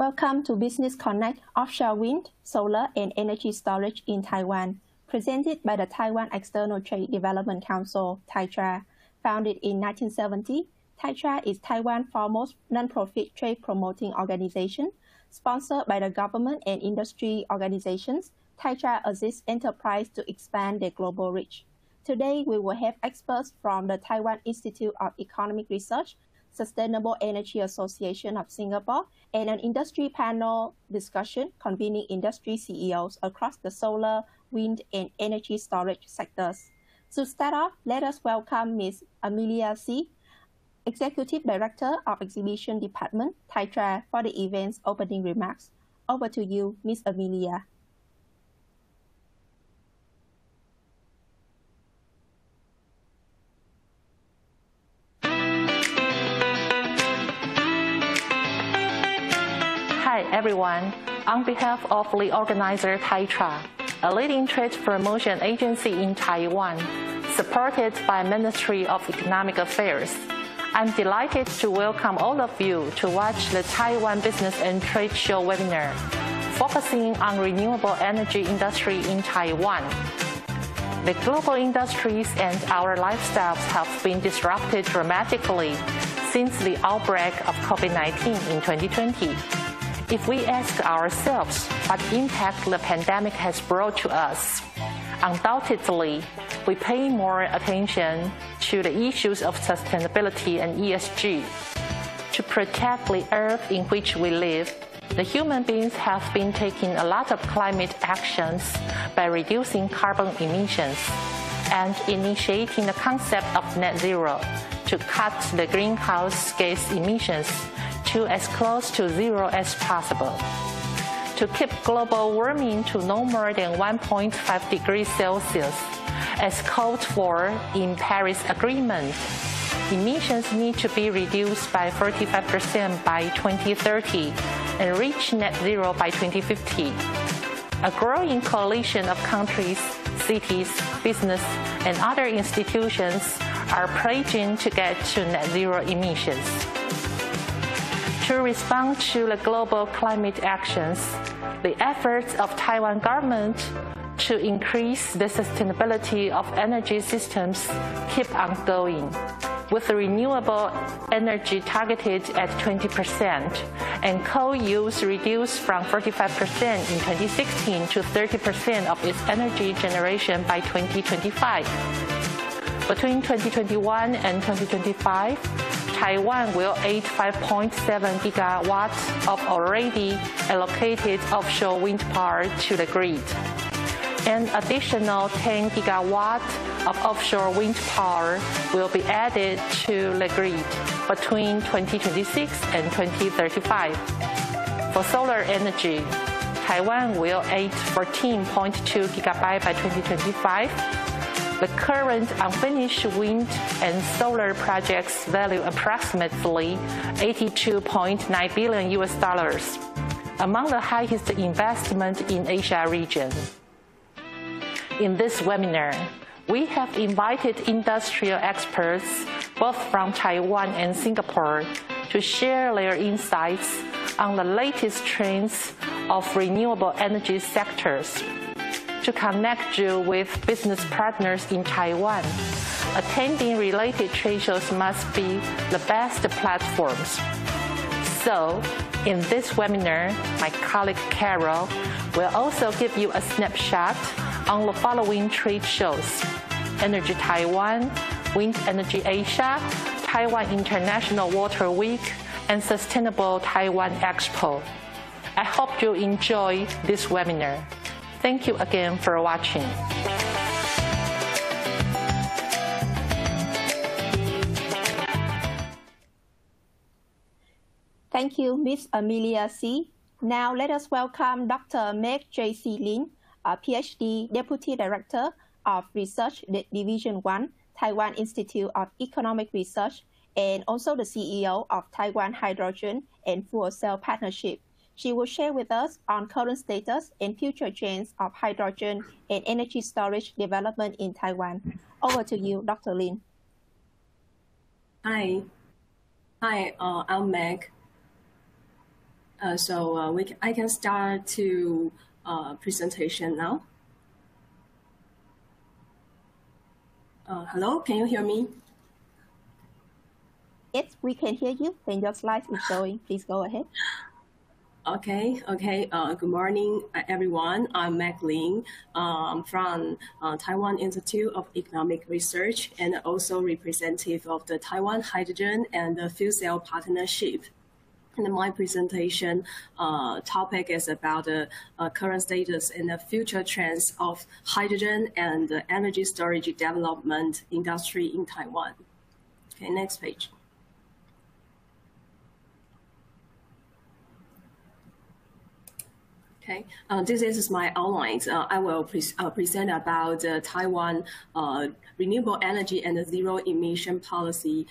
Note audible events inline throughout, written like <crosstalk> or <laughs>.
Welcome to Business Connect Offshore Wind, Solar and Energy Storage in Taiwan, presented by the Taiwan External Trade Development Council, TAITRA. Founded in 1970, TAITRA is Taiwan's foremost non-profit trade promoting organization. Sponsored by the government and industry organizations, TAITRA assists enterprise to expand their global reach. Today, we will have experts from the Taiwan Institute of Economic Research, Sustainable Energy Association of Singapore, and an industry panel discussion convening industry CEOs across the solar, wind, and energy storage sectors. To start off, let us welcome Ms. Emilia Shih, Executive Director of Exhibition Department, TAITRA, for the event's opening remarks. Over to you, Ms. Emilia. Everyone. On behalf of the organizer TAITRA, a leading trade promotion agency in Taiwan, supported by Ministry of Economic Affairs, I'm delighted to welcome all of you to watch the Taiwan Business and Trade Show webinar, focusing on renewable energy industry in Taiwan. The global industries and our lifestyles have been disrupted dramatically since the outbreak of COVID-19 in 2020. If we ask ourselves what impact the pandemic has brought to us, undoubtedly, we pay more attention to the issues of sustainability and ESG. To protect the earth in which we live, the human beings have been taking a lot of climate actions by reducing carbon emissions and initiating the concept of net zero to cut the greenhouse gas emissions to as close to zero as possible. To keep global warming to no more than 1.5 degrees Celsius, as called for in Paris Agreement, emissions need to be reduced by 45% by 2030 and reach net zero by 2050. A growing coalition of countries, cities, business, and other institutions are pledging to get to net zero emissions. To respond to the global climate actions, the efforts of Taiwan government to increase the sustainability of energy systems keep on going, with renewable energy targeted at 20% and coal use reduced from 45% in 2016 to 30% of its energy generation by 2025. Between 2021 and 2025, Taiwan will add 5.7 gigawatts of already allocated offshore wind power to the grid. An additional 10 gigawatts of offshore wind power will be added to the grid between 2026 and 2035. For solar energy, Taiwan will add 14.2 gigabytes by 2025 the current unfinished wind and solar projects value approximately 82.9 billion US dollars, among the highest investment in Asia region. In this webinar, we have invited industrial experts both from Taiwan and Singapore to share their insights on the latest trends of renewable energy sectors to connect you with business partners in Taiwan. Attending related trade shows must be the best platforms. So, in this webinar, my colleague Carol will also give you a snapshot on the following trade shows. Energy Taiwan, Wind Energy Asia, Taiwan International Water Week, and Sustainable Taiwan Expo. I hope you enjoy this webinar. Thank you again for watching. Thank you, Ms. Emilia Shih Now let us welcome Dr. Meg J.C. Lin, a PhD Deputy Director of Research Division 1, Taiwan Institute of Economic Research, and also the CEO of Taiwan Hydrogen and Fuel Cell Partnership. She will share with us on current status and future trends of hydrogen and energy storage development in Taiwan. Over to you, Dr. Lin. Hi. Hi, uh, I'm Meg. Uh, so uh, we can, I can start to uh, presentation now. Uh, hello, can you hear me? Yes, we can hear you. Then your slides is showing. Please go ahead. <laughs> Okay, okay. Uh, good morning, everyone. I'm Meg Lin um, from uh, Taiwan Institute of Economic Research and also representative of the Taiwan Hydrogen and the Fuel Cell Partnership. And my presentation uh, topic is about the uh, current status and the future trends of hydrogen and energy storage development industry in Taiwan. Okay, next page. Okay, uh, this is my outline. Uh, I will pre uh, present about Taiwan uh, renewable energy and zero emission policy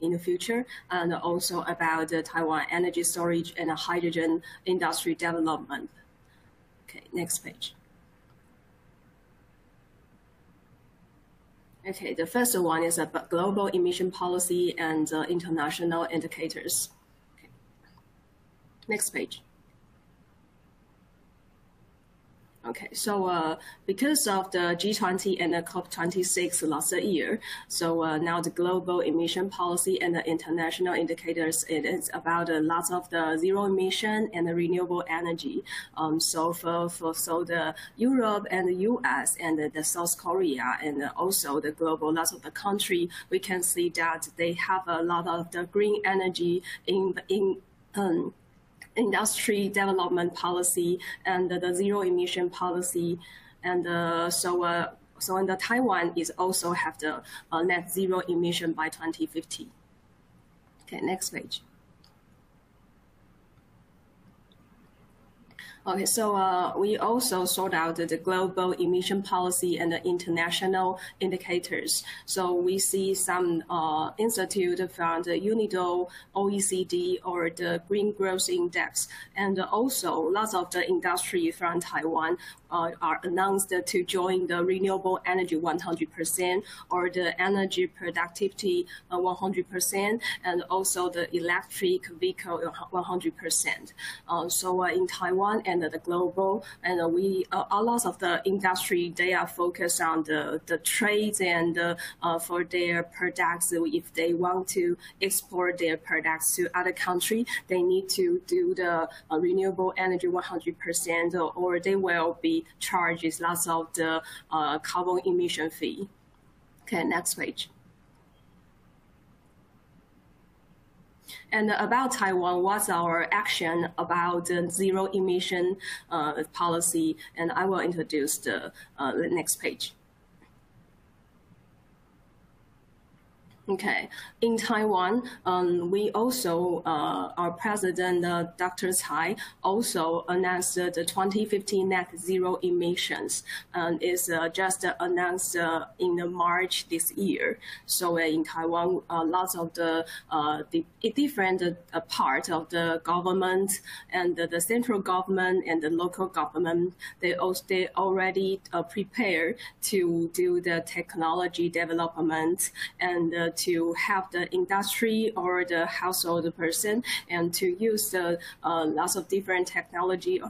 in the future, and also about the Taiwan energy storage and hydrogen industry development. Okay, next page. Okay, the first one is about global emission policy and uh, international indicators. Okay. Next page. Okay, so uh, because of the G20 and the COP26 last year, so uh, now the global emission policy and the international indicators, it is about uh, lots of the zero emission and the renewable energy. Um, so for, for so the Europe and the US and the, the South Korea and also the global lots of the country, we can see that they have a lot of the green energy in in um, industry development policy and the zero emission policy. And uh, so, uh, so the Taiwan is also have the uh, net zero emission by 2050. Okay, next page. Okay, so uh, we also sort out the global emission policy and the international indicators. So we see some uh, institute from the UNIDO, OECD, or the Green Growth Index, and also lots of the industry from Taiwan uh, are announced to join the renewable energy 100% or the energy productivity 100% uh, and also the electric vehicle 100%. Uh, so uh, in Taiwan and the global, and we a lot of the industry they are focused on the the trades and for their products. If they want to export their products to other country, they need to do the renewable energy 100%, or they will be charges lots of the uh, carbon emission fee. Okay, next page. And about Taiwan, what's our action about the zero emission uh, policy? And I will introduce the, uh, the next page. Okay, in Taiwan, um, we also, uh, our president, uh, Dr. Tsai, also announced the 2050 net zero emissions. is uh, just announced uh, in March this year. So uh, in Taiwan, uh, lots of the, the different part of the government and the, the, central government and the local government, they, also, they already prepare to do the technology development and to help the industry or the household person and to use the uh, lots of different technology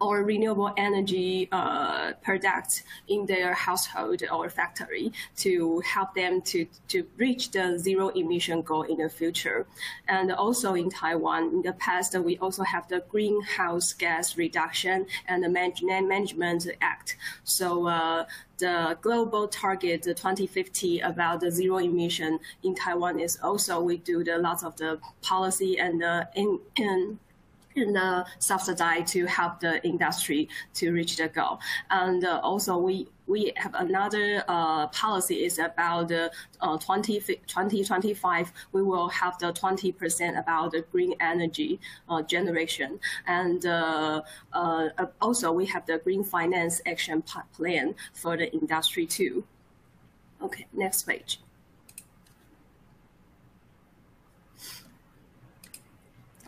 or renewable energy uh, products in their household or factory to help them to, to reach the zero emission goal in the future. And also in Taiwan, in the past, we also have the Greenhouse Gas Reduction and the Management Act. So uh, the global target, the 2050 about the zero emission in Taiwan is also we do the lots of the policy and the in, in uh, subsidize to help the industry to reach the goal. And uh, also we we have another uh, policy is about the uh, 20, 2025, we will have the 20% about the green energy uh, generation. And uh, uh, also we have the green finance action plan for the industry too. Okay, next page.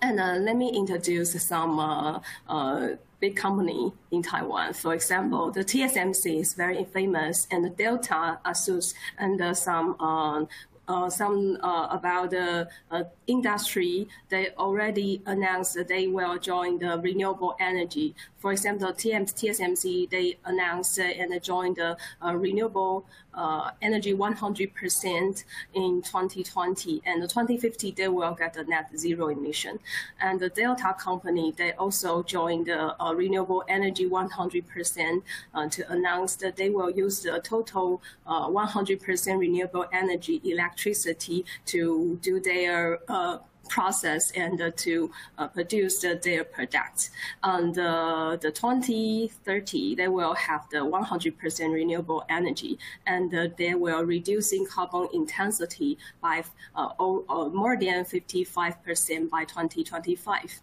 And uh, let me introduce some uh, uh, big company in Taiwan. For example, the TSMC is very famous, and the Delta, Asus, and uh, some um, uh, some uh, about the uh, industry, they already announced that they will join the renewable energy. For example, TSMC, they announced and joined the uh, renewable uh, energy 100% in 2020. And 2050, they will get the net zero emission. And the Delta company, they also joined the uh, renewable energy 100% uh, to announce that they will use the total 100% uh, renewable energy electricity to do their uh, process and uh, to uh, produce uh, their products. On the, the 2030, they will have the 100% renewable energy and they will reducing carbon intensity by more than 55% by 2025.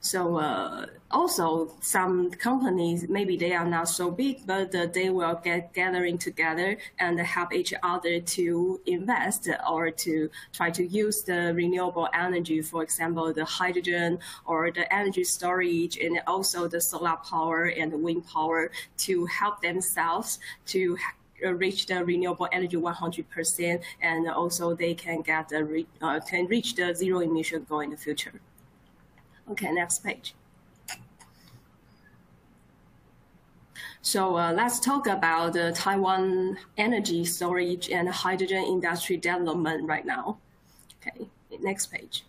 So uh, also some companies maybe they are not so big, but uh, they will get gathering together and help each other to invest or to try to use the renewable energy, for example, the hydrogen or the energy storage, and also the solar power and wind power to help themselves to reach the renewable energy 100%, and also they can get the uh, can reach the zero emission goal in the future. Okay, next page. So uh, let's talk about the Taiwan energy storage and hydrogen industry development right now. Okay, next page.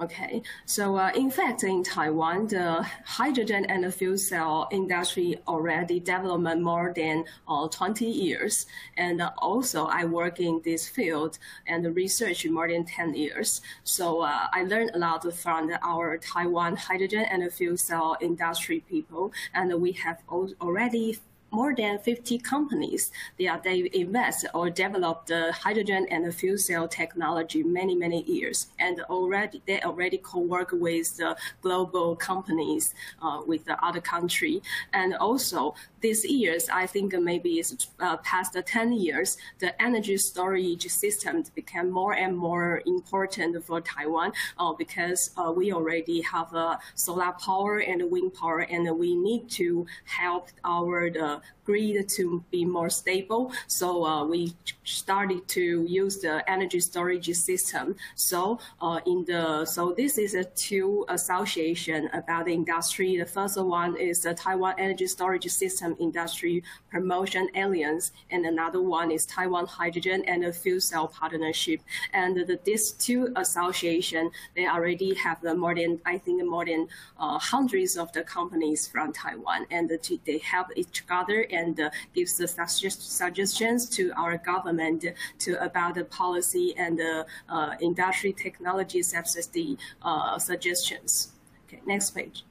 Okay, so uh, in fact, in Taiwan, the hydrogen and the fuel cell industry already developed more than uh, 20 years. And uh, also, I work in this field and research more than 10 years. So uh, I learned a lot from our Taiwan hydrogen and fuel cell industry people. And we have already more than 50 companies. They they invest or develop the hydrogen and the fuel cell technology many many years, and already they already co-work with the global companies uh, with the other country, and also these years, I think maybe it's uh, past the 10 years, the energy storage systems became more and more important for Taiwan uh, because uh, we already have uh, solar power and wind power, and we need to help our the grid to be more stable. So uh, we started to use the energy storage system. So uh, in the so this is a two association about the industry. The first one is the Taiwan Energy Storage System Industry Promotion Alliance, and another one is Taiwan Hydrogen and the Fuel Cell Partnership. And the, these two associations, they already have the more than, I think, more than uh, hundreds of the companies from Taiwan, and the, they help each other and uh, gives the suggestions to our government to about the policy and the uh, industry technology subsidy uh, suggestions. Okay, next page.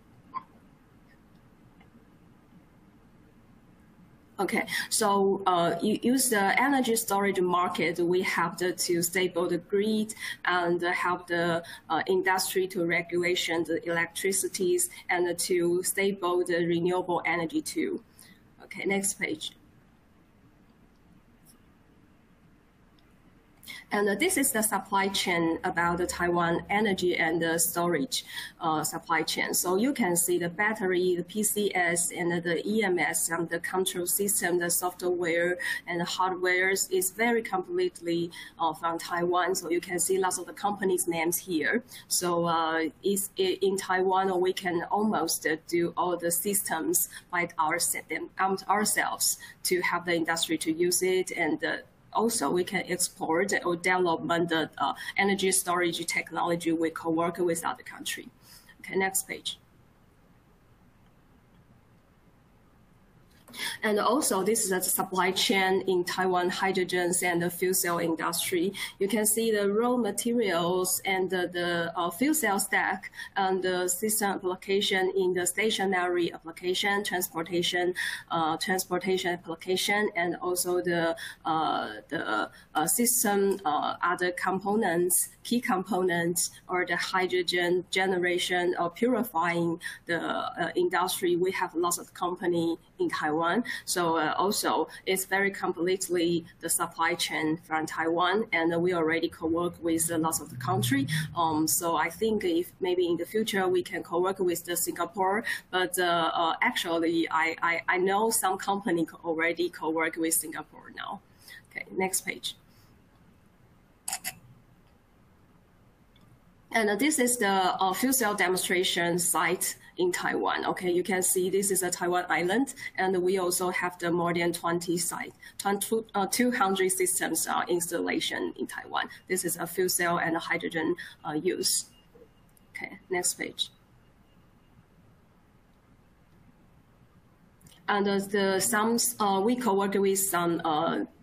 Okay, so uh, you use the energy storage market. We have to, to stable the grid and help the uh, industry to regulation the electricities and to stable the renewable energy too. Okay, next page. And uh, this is the supply chain about the Taiwan energy and the storage uh, supply chain. So you can see the battery, the PCS, and the EMS, and the control system, the software and the hardware is very completely uh, from Taiwan. So you can see lots of the companies' names here. So uh, it's in Taiwan, we can almost do all the systems by our, ourselves to have the industry to use it and also we can export or develop the uh, energy storage technology we co-work with other country. Okay, next page. And also, this is a supply chain in Taiwan hydrogens and the fuel cell industry. You can see the raw materials and the, the uh, fuel cell stack and the system application in the stationary application, transportation, uh, transportation application, and also the uh, the uh, system uh, other components, key components, or the hydrogen generation or purifying the uh, industry. We have lots of company in Taiwan. So uh, also it's very completely the supply chain from Taiwan, and we already co-work with lots of the country. Um, so I think if maybe in the future we can co-work with the Singapore, but uh, uh, actually I, I, I know some company already co-work with Singapore now. Okay, next page. And this is the uh, fuel cell demonstration site in Taiwan. Okay, you can see this is a Taiwan island, and we also have the more than 20 site, 20, uh, 200 systems uh, installation in Taiwan. This is a fuel cell and hydrogen uh, use. Okay, next page. And uh, the some uh, we co-work with some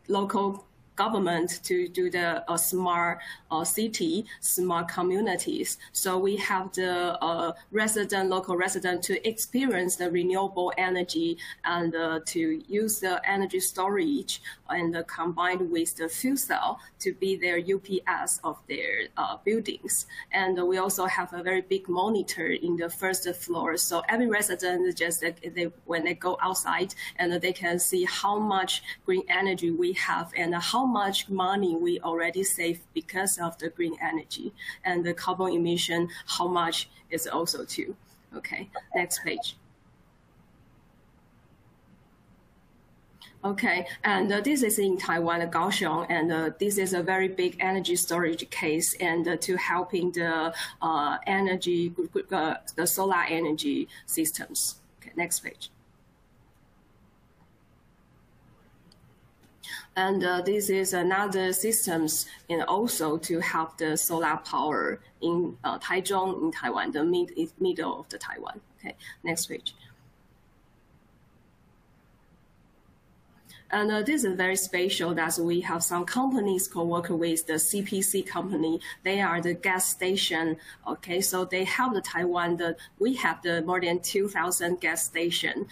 local government to do the uh, smart uh, city, smart communities. So we have the uh, resident, local resident to experience the renewable energy and uh, to use the energy storage and combined with the fuel cell to be their UPS of their uh, buildings. And we also have a very big monitor in the first floor. So every resident just they, when they go outside and they can see how much green energy we have and how much money we already save because of the green energy and the carbon emission, how much is also too. Okay, next page. Okay, and uh, this is in Taiwan, Kaohsiung, and uh, this is a very big energy storage case, and uh, to helping the uh, energy, uh, the solar energy systems. Okay, next page. And uh, this is another systems and also to help the solar power in uh, Taichung in Taiwan, the mid, middle of the Taiwan. Okay, next page. And uh, this is very special that we have some companies co-work with the CPC company. They are the gas station. Okay, so they help the Taiwan. The we have the more than 2,000 gas station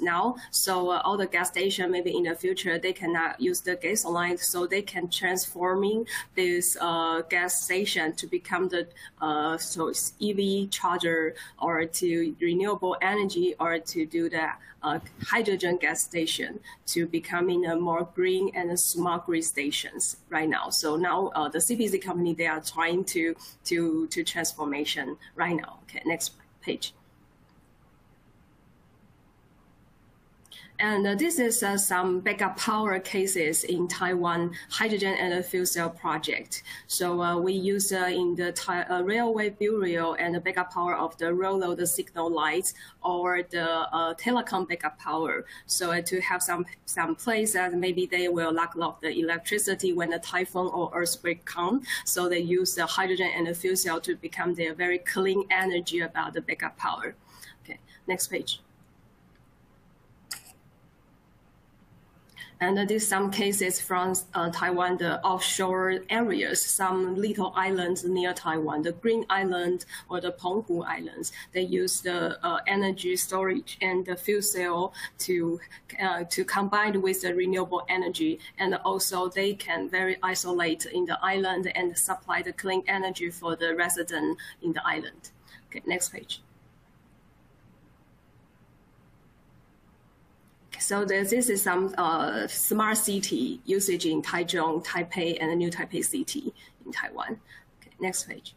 now. So uh, all the gas station maybe in the future they cannot use the gas line, so they can transforming this uh, gas station to become the uh, so EV charger or to renewable energy or to do the uh, hydrogen gas station to becoming a more green and smart grid stations right now. So now uh, the CPC company, they are trying to, to, to transformation right now. Okay, next page. And uh, this is uh, some backup power cases in Taiwan hydrogen and fuel cell project. So uh, we use uh, in the uh, railway bureau and the backup power of the railroad signal lights or the uh, telecom backup power. So to have some some place that maybe they will lock off the electricity when a typhoon or earthquake come. So they use the hydrogen and the fuel cell to become their very clean energy about the backup power. Okay, next page. And these some cases from uh, Taiwan, the offshore areas, some little islands near Taiwan, the Green Island or the Penghu Islands, they use the uh, energy storage and the fuel cell to uh, to combine with the renewable energy, and also they can very isolate in the island and supply the clean energy for the resident in the island. Okay, next page. So this is some uh, smart city usage in Taichung, Taipei, and the New Taipei City in Taiwan. Okay, next page.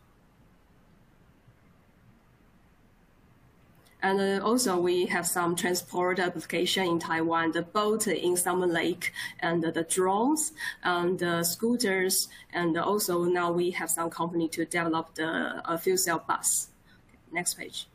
And uh, also we have some transport application in Taiwan, the boat in Sun Moon Lake and uh, the drones and the scooters. And also now we have some company to develop the uh, fuel cell bus. Okay, next page.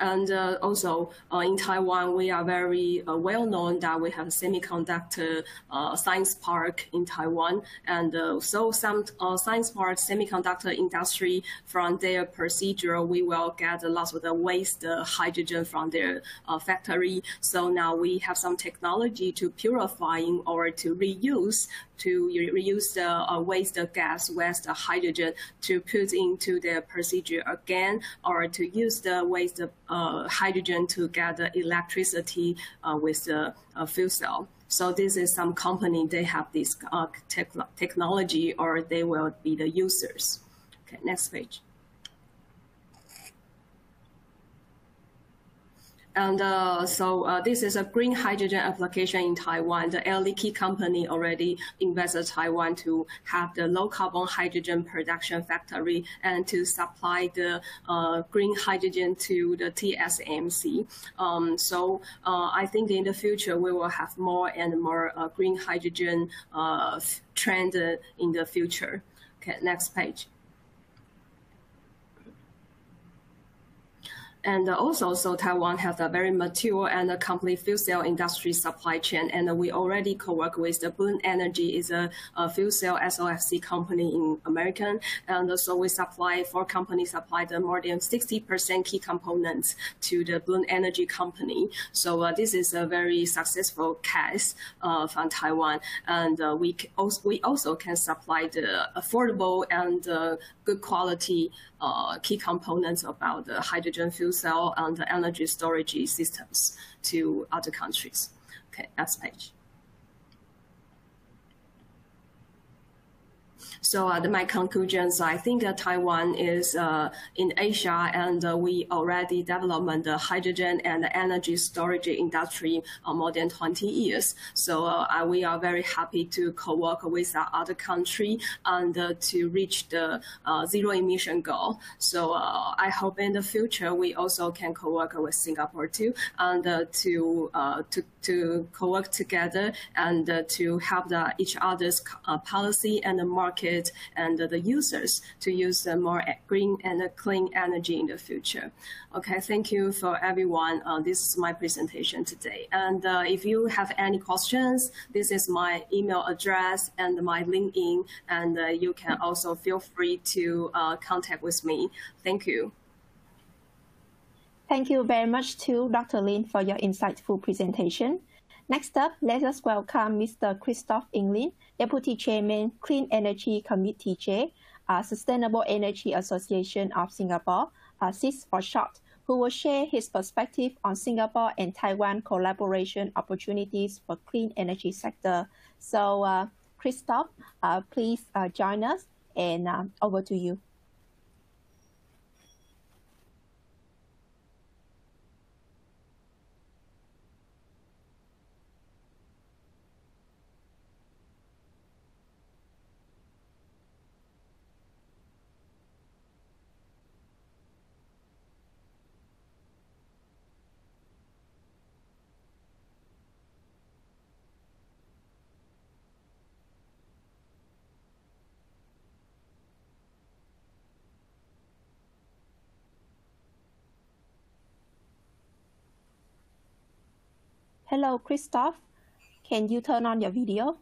And uh, also uh, in Taiwan, we are very uh, well known that we have semiconductor uh, science park in Taiwan. And uh, so some uh, science park semiconductor industry from their procedure, we will get lots of the waste hydrogen from their factory. So now we have some technology to purifying or to reuse to reuse the uh, waste gas, waste hydrogen to put into the procedure again, or to use the waste uh, hydrogen to get the electricity uh, with the uh, fuel cell. So this is some company, they have this uh, te technology or they will be the users. Okay, next page. And uh, so uh, this is a green hydrogen application in Taiwan. The Air Liquide company already invested Taiwan to have the low carbon hydrogen production factory and to supply the uh, green hydrogen to the TSMC. Um, so uh, I think in the future we will have more and more uh, green hydrogen uh, trend in the future. Okay, next page. And also, so Taiwan has a very mature and a complete fuel cell industry supply chain. And we already co-work with the Bloom Energy is a, a, fuel cell SOFC company in American. And so we supply, four companies supply the more than 60% key components to the Bloom Energy company. So uh, this is a very successful case uh, from Taiwan. And uh, we, also, we also can supply the affordable and uh, good quality uh, key components about the hydrogen fuel cell and the energy storage systems to other countries. Okay, next page. So uh, the, my conclusions, I think uh, Taiwan is uh, in Asia, and uh, we already developed the hydrogen and energy storage industry uh, more than 20 years. So uh, we are very happy to co-work with other country and to reach the zero emission goal. So I hope in the future we also can co-work with Singapore too, and to to to co-work together and to help the, each other's policy and the market and the users to use more green and clean energy in the future. Okay, thank you for everyone. Uh, this is my presentation today. And uh, if you have any questions, this is my email address and my LinkedIn, and uh, you can also feel free to uh, contact with me. Thank you. Thank you very much to Dr. Lin for your insightful presentation. Next up, let us welcome Mr. Christoph Inglin, Deputy Chairman, Clean Energy Committee Chair, uh, Sustainable Energy Association of Singapore, uh, CIS for short, who will share his perspective on Singapore and Taiwan collaboration opportunities for clean energy sector. So, uh, Christoph, uh, please uh, join us, and uh, over to you. Hello, Christoph. Can you turn on your video?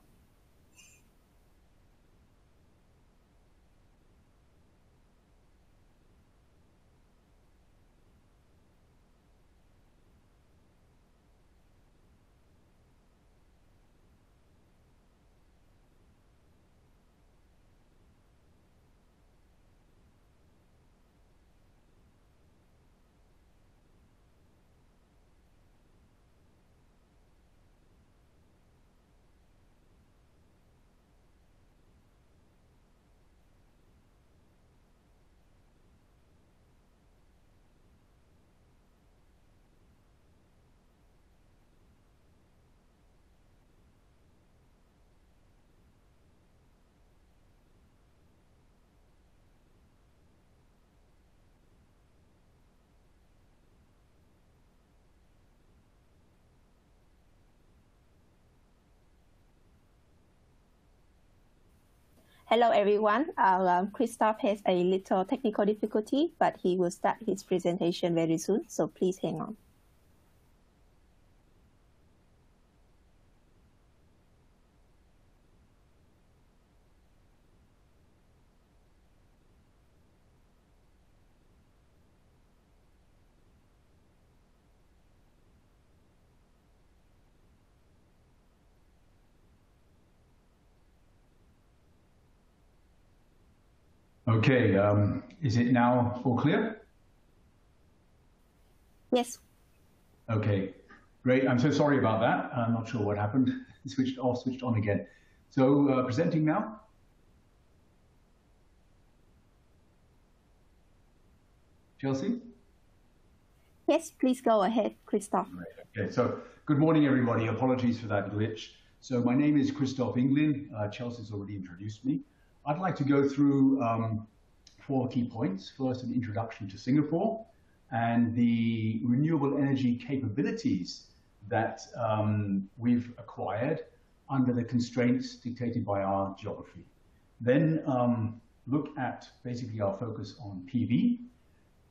Hello, everyone. Um, Christoph has a little technical difficulty, but he will start his presentation very soon, so please hang on. Okay, um, is it now all clear? Yes. Okay, great. I'm so sorry about that. I'm not sure what happened. <laughs> switched off, switched on again. So uh, presenting now. Chelsea? Yes, please go ahead, Christoph. Okay, so good morning, everybody. Apologies for that glitch. So my name is Christoph Inglin. Uh, Chelsea's already introduced me. I'd like to go through um, four key points. First, an introduction to Singapore and the renewable energy capabilities that um, we've acquired under the constraints dictated by our geography. Then um, look at basically our focus on PV,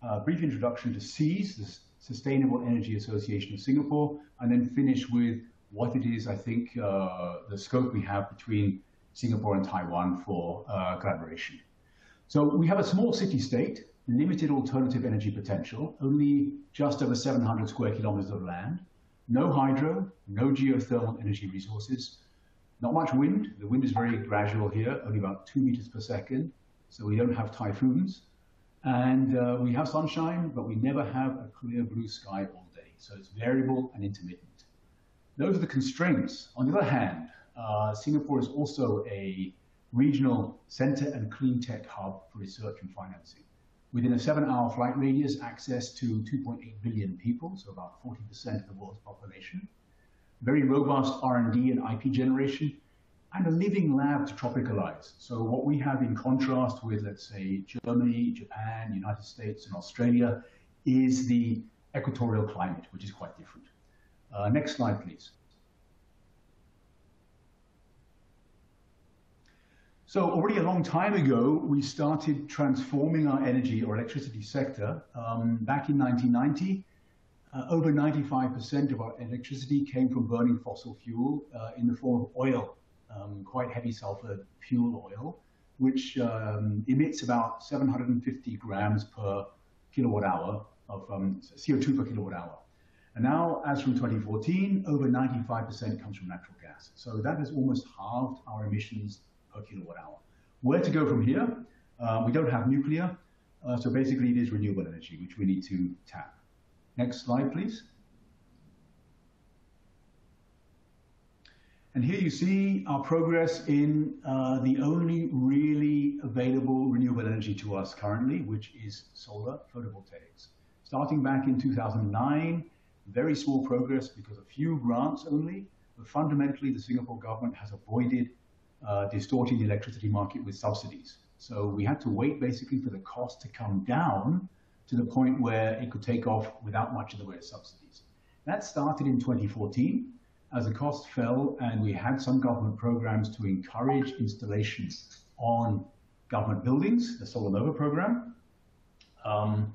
a brief introduction to SEAS, the Sustainable Energy Association of Singapore, and then finish with what it is, I think, uh, the scope we have between Singapore and Taiwan for uh, collaboration. So we have a small city-state, limited alternative energy potential, only just over 700 square kilometers of land, no hydro, no geothermal energy resources, not much wind. The wind is very gradual here, only about two meters per second, so we don't have typhoons. And uh, we have sunshine, but we never have a clear blue sky all day. So it's variable and intermittent. Those are the constraints. On the other hand, uh, Singapore is also a regional center and clean tech hub for research and financing. Within a seven-hour flight radius, access to 2.8 billion people, so about 40% of the world's population. Very robust R&D and IP generation, and a living lab to tropicalize. So what we have in contrast with, let's say, Germany, Japan, United States, and Australia is the equatorial climate, which is quite different. Uh, next slide, please. So already a long time ago, we started transforming our energy or electricity sector. Um, back in 1990, uh, over 95% of our electricity came from burning fossil fuel uh, in the form of oil, um, quite heavy sulfur fuel oil, which um, emits about 750 grams per kilowatt hour of um, CO2 per kilowatt hour. And now, as from 2014, over 95% comes from natural gas. So that has almost halved our emissions per kilowatt hour. Where to go from here? Uh, we don't have nuclear, uh, so basically it is renewable energy, which we need to tap. Next slide, please. And here you see our progress in uh, the only really available renewable energy to us currently, which is solar photovoltaics. Starting back in 2009, very small progress because a few grants only, but fundamentally the Singapore government has avoided distorting the electricity market with subsidies. So we had to wait basically for the cost to come down to the point where it could take off without much of the way of subsidies. That started in 2014 as the cost fell and we had some government programs to encourage installations on government buildings, the Solar Nova program. Um,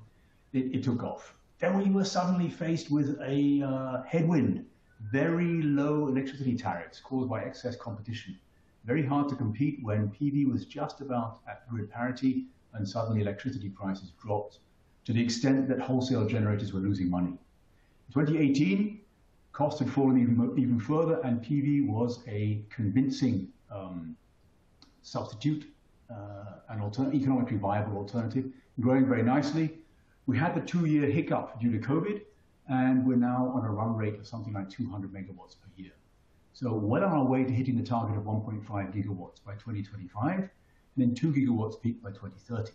it, it took off. Then we were suddenly faced with a uh, headwind, very low electricity tariffs caused by excess competition. Very hard to compete when PV was just about at grid parity and suddenly electricity prices dropped to the extent that wholesale generators were losing money. In 2018, costs had fallen even, even further and PV was a convincing um, substitute, uh, an economically viable alternative, growing very nicely. We had the two-year hiccup due to COVID, and we're now on a run rate of something like 200 megawatts per year. So well on our way to hitting the target of 1.5 gigawatts by 2025, and then 2 gigawatts peak by 2030.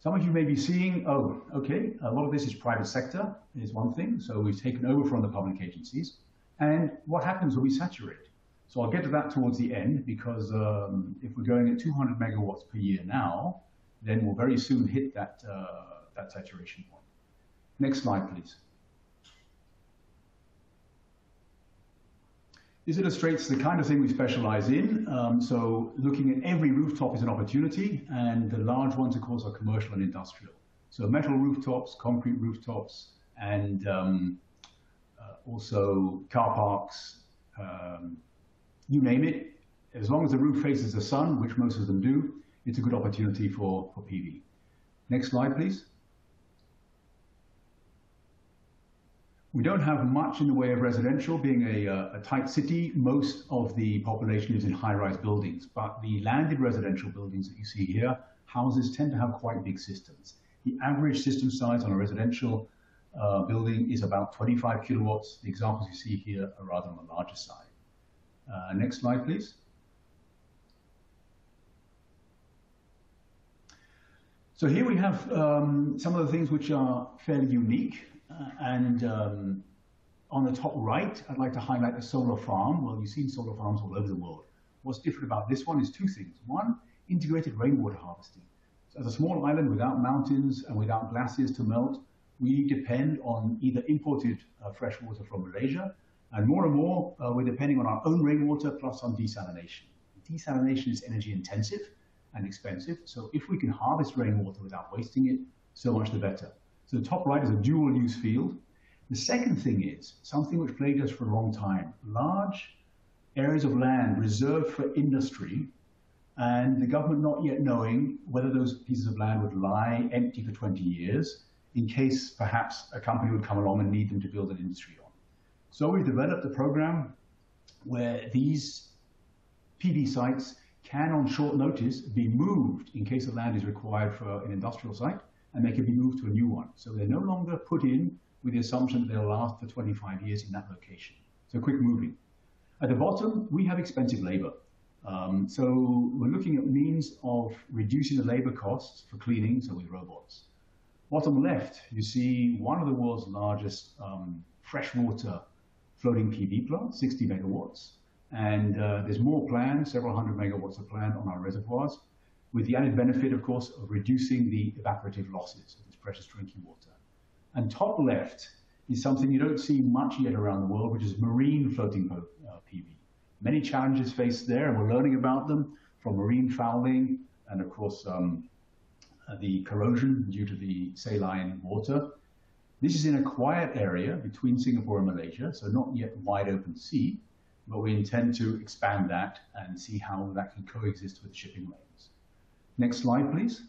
Some of you may be seeing, oh, okay, a lot of this is private sector, is one thing. So we've taken over from the public agencies. And what happens when we saturate? So I'll get to that towards the end because um, if we're going at 200 megawatts per year now, then we'll very soon hit that uh, that saturation point. Next slide, please. This illustrates the kind of thing we specialize in. Um, so looking at every rooftop is an opportunity, and the large ones, of course, are commercial and industrial. So metal rooftops, concrete rooftops, and um, uh, also car parks, um, you name it. As long as the roof faces the sun, which most of them do, it's a good opportunity for, for PV. Next slide, please. We don't have much in the way of residential, being a, uh, a tight city. Most of the population is in high-rise buildings, but the landed residential buildings that you see here, houses tend to have quite big systems. The average system size on a residential uh, building is about 25 kilowatts. The examples you see here are rather on the larger side. Uh, next slide, please. So here we have um, some of the things which are fairly unique. Uh, and um, on the top right, I'd like to highlight a solar farm. Well, you've seen solar farms all over the world. What's different about this one is two things. One, integrated rainwater harvesting. So as a small island without mountains and without glaciers to melt, we depend on either imported uh, fresh water from Malaysia, and more and more, uh, we're depending on our own rainwater plus on desalination. Desalination is energy intensive and expensive, so if we can harvest rainwater without wasting it, so much the better. So the top right is a dual use field. The second thing is something which plagued us for a long time. Large areas of land reserved for industry and the government not yet knowing whether those pieces of land would lie empty for 20 years in case perhaps a company would come along and need them to build an industry on. So we've developed a program where these PV sites can on short notice be moved in case the land is required for an industrial site and they can be moved to a new one. So they're no longer put in with the assumption that they'll last for 25 years in that location. So quick moving. At the bottom, we have expensive labor. Um, so we're looking at means of reducing the labor costs for cleaning, so with robots. Bottom left, you see one of the world's largest um, freshwater floating PV plant, 60 megawatts. And uh, there's more planned, several hundred megawatts are planned on our reservoirs with the added benefit, of course, of reducing the evaporative losses of this precious drinking water. And top left is something you don't see much yet around the world, which is marine floating uh, PV. Many challenges faced there, and we're learning about them from marine fouling and, of course, um, uh, the corrosion due to the saline water. This is in a quiet area between Singapore and Malaysia, so not yet wide open sea, but we intend to expand that and see how that can coexist with shipping lanes. Next slide, please.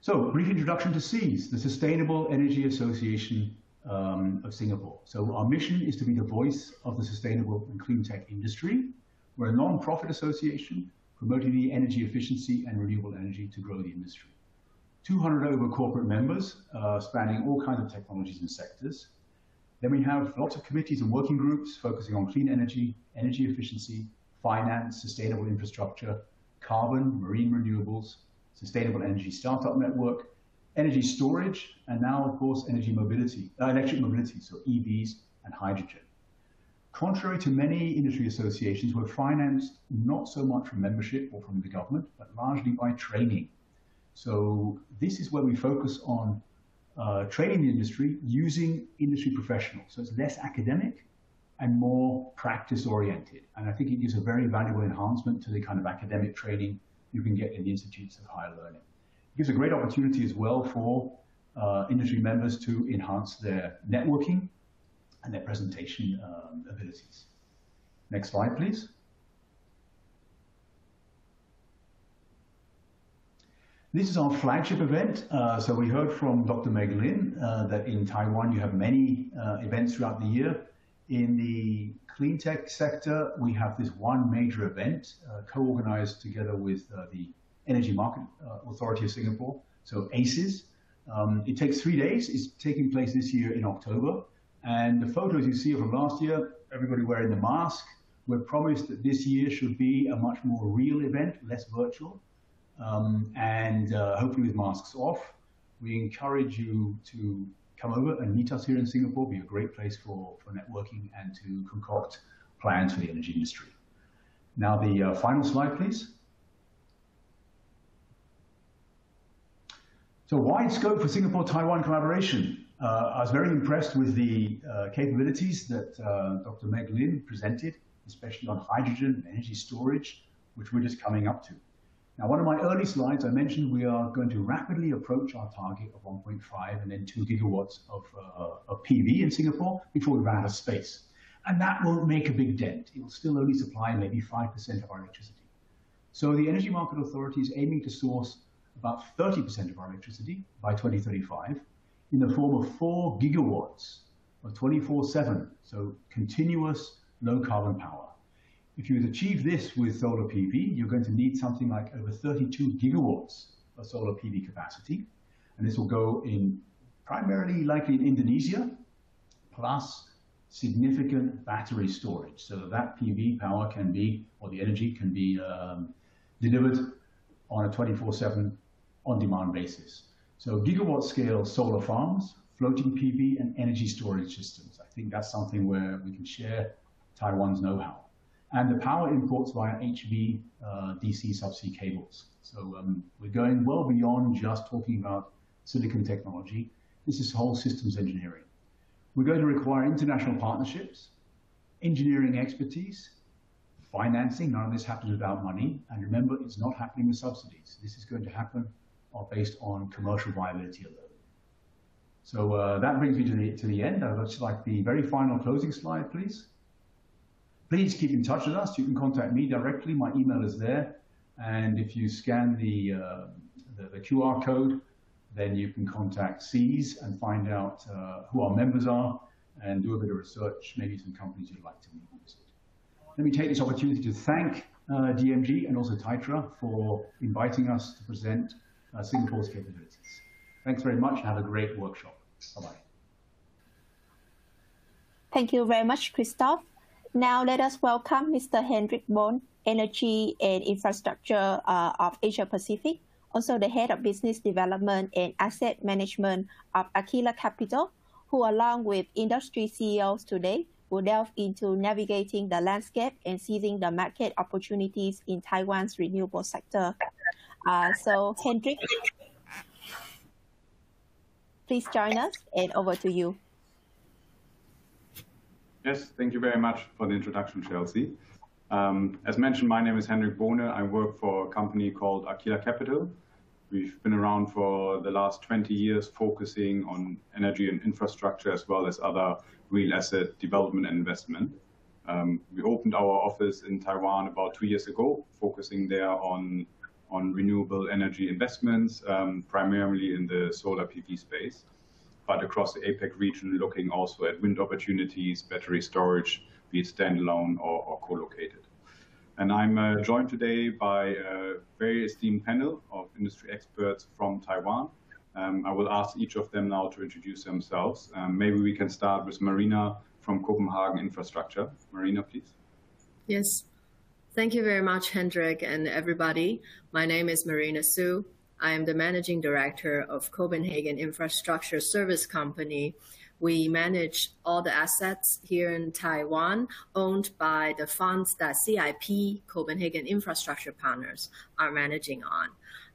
So, brief introduction to SEAS, the Sustainable Energy Association um, of Singapore. So, our mission is to be the voice of the sustainable and clean tech industry. We're a non-profit association promoting the energy efficiency and renewable energy to grow the industry. 200 over corporate members uh, spanning all kinds of technologies and sectors. Then we have lots of committees and working groups focusing on clean energy, energy efficiency, finance, sustainable infrastructure, carbon, marine renewables, sustainable energy startup network, energy storage, and now, of course, energy mobility, uh, electric mobility, so EVs and hydrogen. Contrary to many industry associations, we're financed not so much from membership or from the government, but largely by training. So this is where we focus on uh, training the industry using industry professionals. So it's less academic and more practice oriented. And I think it gives a very valuable enhancement to the kind of academic training you can get in the institutes of higher learning. It gives a great opportunity as well for uh, industry members to enhance their networking and their presentation um, abilities. Next slide, please. This is our flagship event. Uh, so we heard from Dr. Meg Lin uh, that in Taiwan you have many uh, events throughout the year. In the clean tech sector, we have this one major event uh, co-organized together with uh, the Energy Market uh, Authority of Singapore, so ACES. Um, it takes three days. It's taking place this year in October. And the photos you see from last year, everybody wearing the mask. We're promised that this year should be a much more real event, less virtual, um, and uh, hopefully with masks off. We encourage you to come over and meet us here in Singapore. It'd Be a great place for, for networking and to concoct plans for the energy industry. Now the uh, final slide, please. So wide scope for Singapore-Taiwan collaboration. Uh, I was very impressed with the uh, capabilities that uh, Dr. Meg Lin presented, especially on hydrogen and energy storage, which we're just coming up to. Now, one of my early slides, I mentioned we are going to rapidly approach our target of 1.5 and then 2 gigawatts of, uh, of PV in Singapore before we run out of space. And that won't make a big dent. It will still only supply maybe 5% of our electricity. So the Energy Market Authority is aiming to source about 30% of our electricity by 2035 in the form of 4 gigawatts of 24-7, so continuous low carbon power. If you achieve this with solar PV, you're going to need something like over 32 gigawatts of solar PV capacity. And this will go in primarily likely in Indonesia, plus significant battery storage. So that PV power can be, or the energy can be um, delivered on a 24-7 on-demand basis. So gigawatt scale solar farms, floating PV, and energy storage systems. I think that's something where we can share Taiwan's know-how. And the power imports via HV uh, DC subsea cables. So um, we're going well beyond just talking about silicon technology. This is whole systems engineering. We're going to require international partnerships, engineering expertise, financing. None of this happens without money. And remember, it's not happening with subsidies. This is going to happen are based on commercial viability alone. So uh, that brings me to the, to the end. I'd just like the very final closing slide, please. Please keep in touch with us. You can contact me directly. My email is there. And if you scan the, uh, the, the, QR code, then you can contact SEAS and find out uh, who our members are and do a bit of research, maybe some companies you'd like to meet. Let me take this opportunity to thank uh, DMG and also TAITRA for inviting us to present uh, Singapore's capabilities. Thanks very much and have a great workshop. Bye-bye. Thank you very much, Christoph. Now let us welcome Mr. Hendrik Bohne, Energy and Infrastructure uh, of Asia Pacific, also the Head of Business Development and Asset Management of Aquila Capital, who along with industry CEOs today will delve into navigating the landscape and seizing the market opportunities in Taiwan's renewable sector. Uh, so, Hendrik, please join us, and over to you. Yes, thank you very much for the introduction, Chelsea. Um, as mentioned, my name is Hendrik Bohne. I work for a company called Aquila Capital. We've been around for the last 20 years, focusing on energy and infrastructure as well as other real asset development and investment. Um, we opened our office in Taiwan about two years ago, focusing there on on renewable energy investments, um, primarily in the solar PV space, but across the APAC region, looking also at wind opportunities, battery storage, be it standalone or, co-located. And I'm uh, joined today by a very esteemed panel of industry experts from Taiwan. Um, I will ask each of them now to introduce themselves. Um, maybe we can start with Marina from Copenhagen Infrastructure. Marina, please. Yes, Thank you very much, Hendrik and everybody. My name is Marina Hsu. I am the managing director of Copenhagen Infrastructure Service Company. We manage all the assets here in Taiwan owned by the funds that CIP, Copenhagen Infrastructure Partners, are managing on.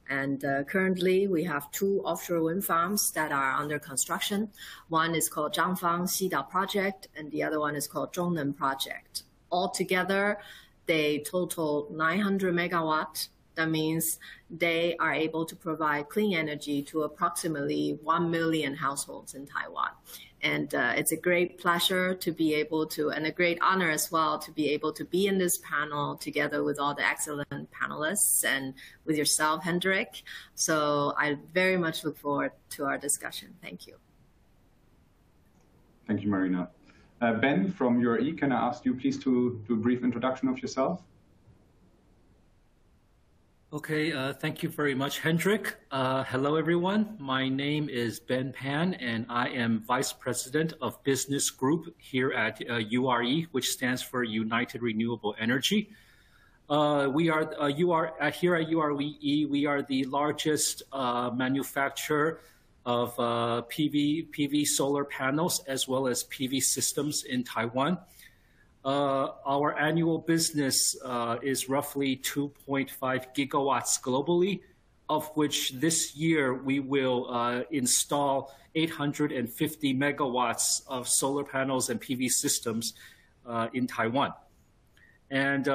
And uh, currently, we have two offshore wind farms that are under construction. One is called Changfang Xidao Project, and the other one is called Zhong Neng Project. Altogether, they total 900 megawatt. That means they are able to provide clean energy to approximately 1 million households in Taiwan. And uh, it's a great pleasure to be able to, and a great honor as well, to be able to be in this panel together with all the excellent panelists and with yourself, Hendrik. So I very much look forward to our discussion. Thank you. Thank you, Marina. Uh, ben from URE, can I ask you please to do a brief introduction of yourself? Okay, uh, thank you very much, Hendrik. Uh, hello, everyone. My name is Ben Pan, and I am Vice President of Business Group here at URE, uh, which stands for United Renewable Energy. Uh, we are UR, uh, here at URE, we are the largest manufacturer of uh, PV, PV solar panels as well as PV systems in Taiwan. Uh, our annual business uh, is roughly 2.5 gigawatts globally, of which this year we will uh, install 850 megawatts of solar panels and PV systems in Taiwan. And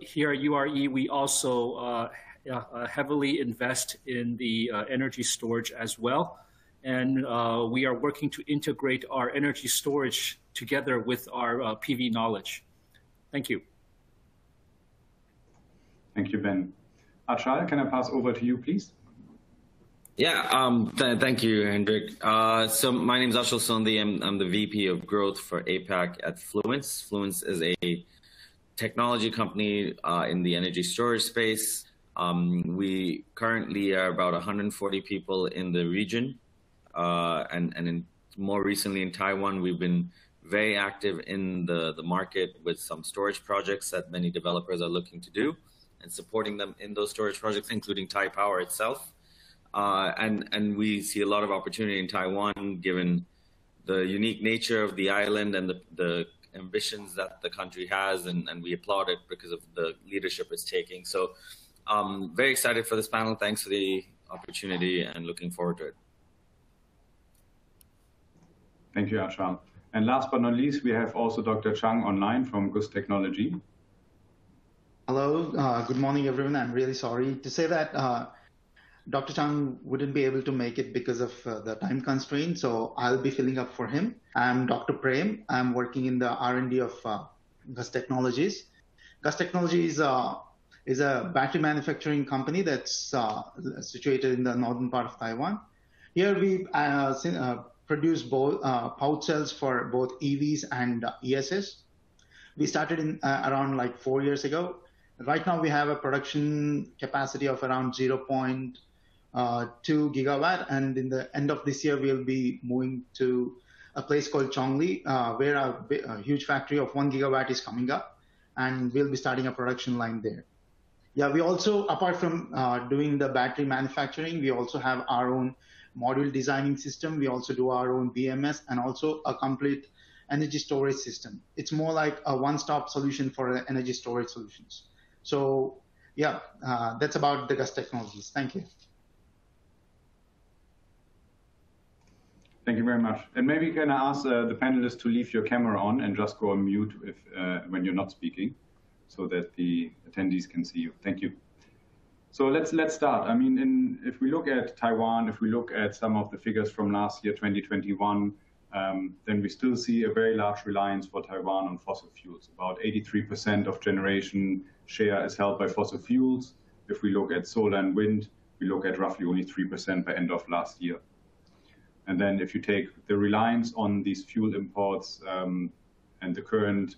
here at URE, we also heavily invest in the energy storage as well and uh, we are working to integrate our energy storage together with our uh, PV knowledge. Thank you. Thank you, Ben. Achal, can I pass over to you, please? Yeah, um, th thank you, Hendrik. Uh, so my name is Achal Sondhi. I'm, I'm, the VP of Growth for APAC at Fluence. Fluence is a technology company uh, in the energy storage space. Um, we currently are about 140 people in the region. Uh, and and in, more recently in Taiwan, we've been very active in the, the market with some storage projects that many developers are looking to do and supporting them in those storage projects, including Taipower itself. uh, and and we see a lot of opportunity in Taiwan given the unique nature of the island and the, the ambitions that the country has, and, and we applaud it because of the leadership it's taking. So, um, very excited for this panel. Thanks for the opportunity, and looking forward to it. Thank you, Achal. And last but not least, we have also Dr. Chang online from GUS Technology. Hello, uh, good morning, everyone. I'm really sorry to say that uh, Dr. Chang wouldn't be able to make it because of uh, the time constraint, so I'll be filling up for him. I'm Dr. Prem. I'm working in the R&D of uh, GUS Technologies. GUS Technologies uh, is a battery manufacturing company that's uh, situated in the northern part of Taiwan. Here we produce both pouch cells for both EVs and ESS. We started in around like four years ago. Right now we have a production capacity of around 0.2 Uh, gigawatt. And in the end of this year, we'll be moving to a place called Zhongli, uh, where a, a, huge factory of 1 gigawatt is coming up. And we'll be starting a production line there. Yeah, we also, apart from uh, doing the battery manufacturing, we also have our own module designing system. We also do our own BMS and also a complete energy storage system. It's more like a one-stop solution for energy storage solutions. So yeah, uh, that's about the GUS technologies. Thank you. Thank you very much. And maybe can I ask uh, the panelists to leave your camera on and just go on mute if, uh, when you're not speaking so that the attendees can see you. Thank you. So let's let's start. I mean, in, if we look at Taiwan, if we look at some of the figures from last year, 2021, um, then we still see a very large reliance for Taiwan on fossil fuels. About 83% of generation share is held by fossil fuels. If we look at solar and wind, we look at roughly only 3% by end of last year. And then if you take the reliance on these fuel imports um, and the current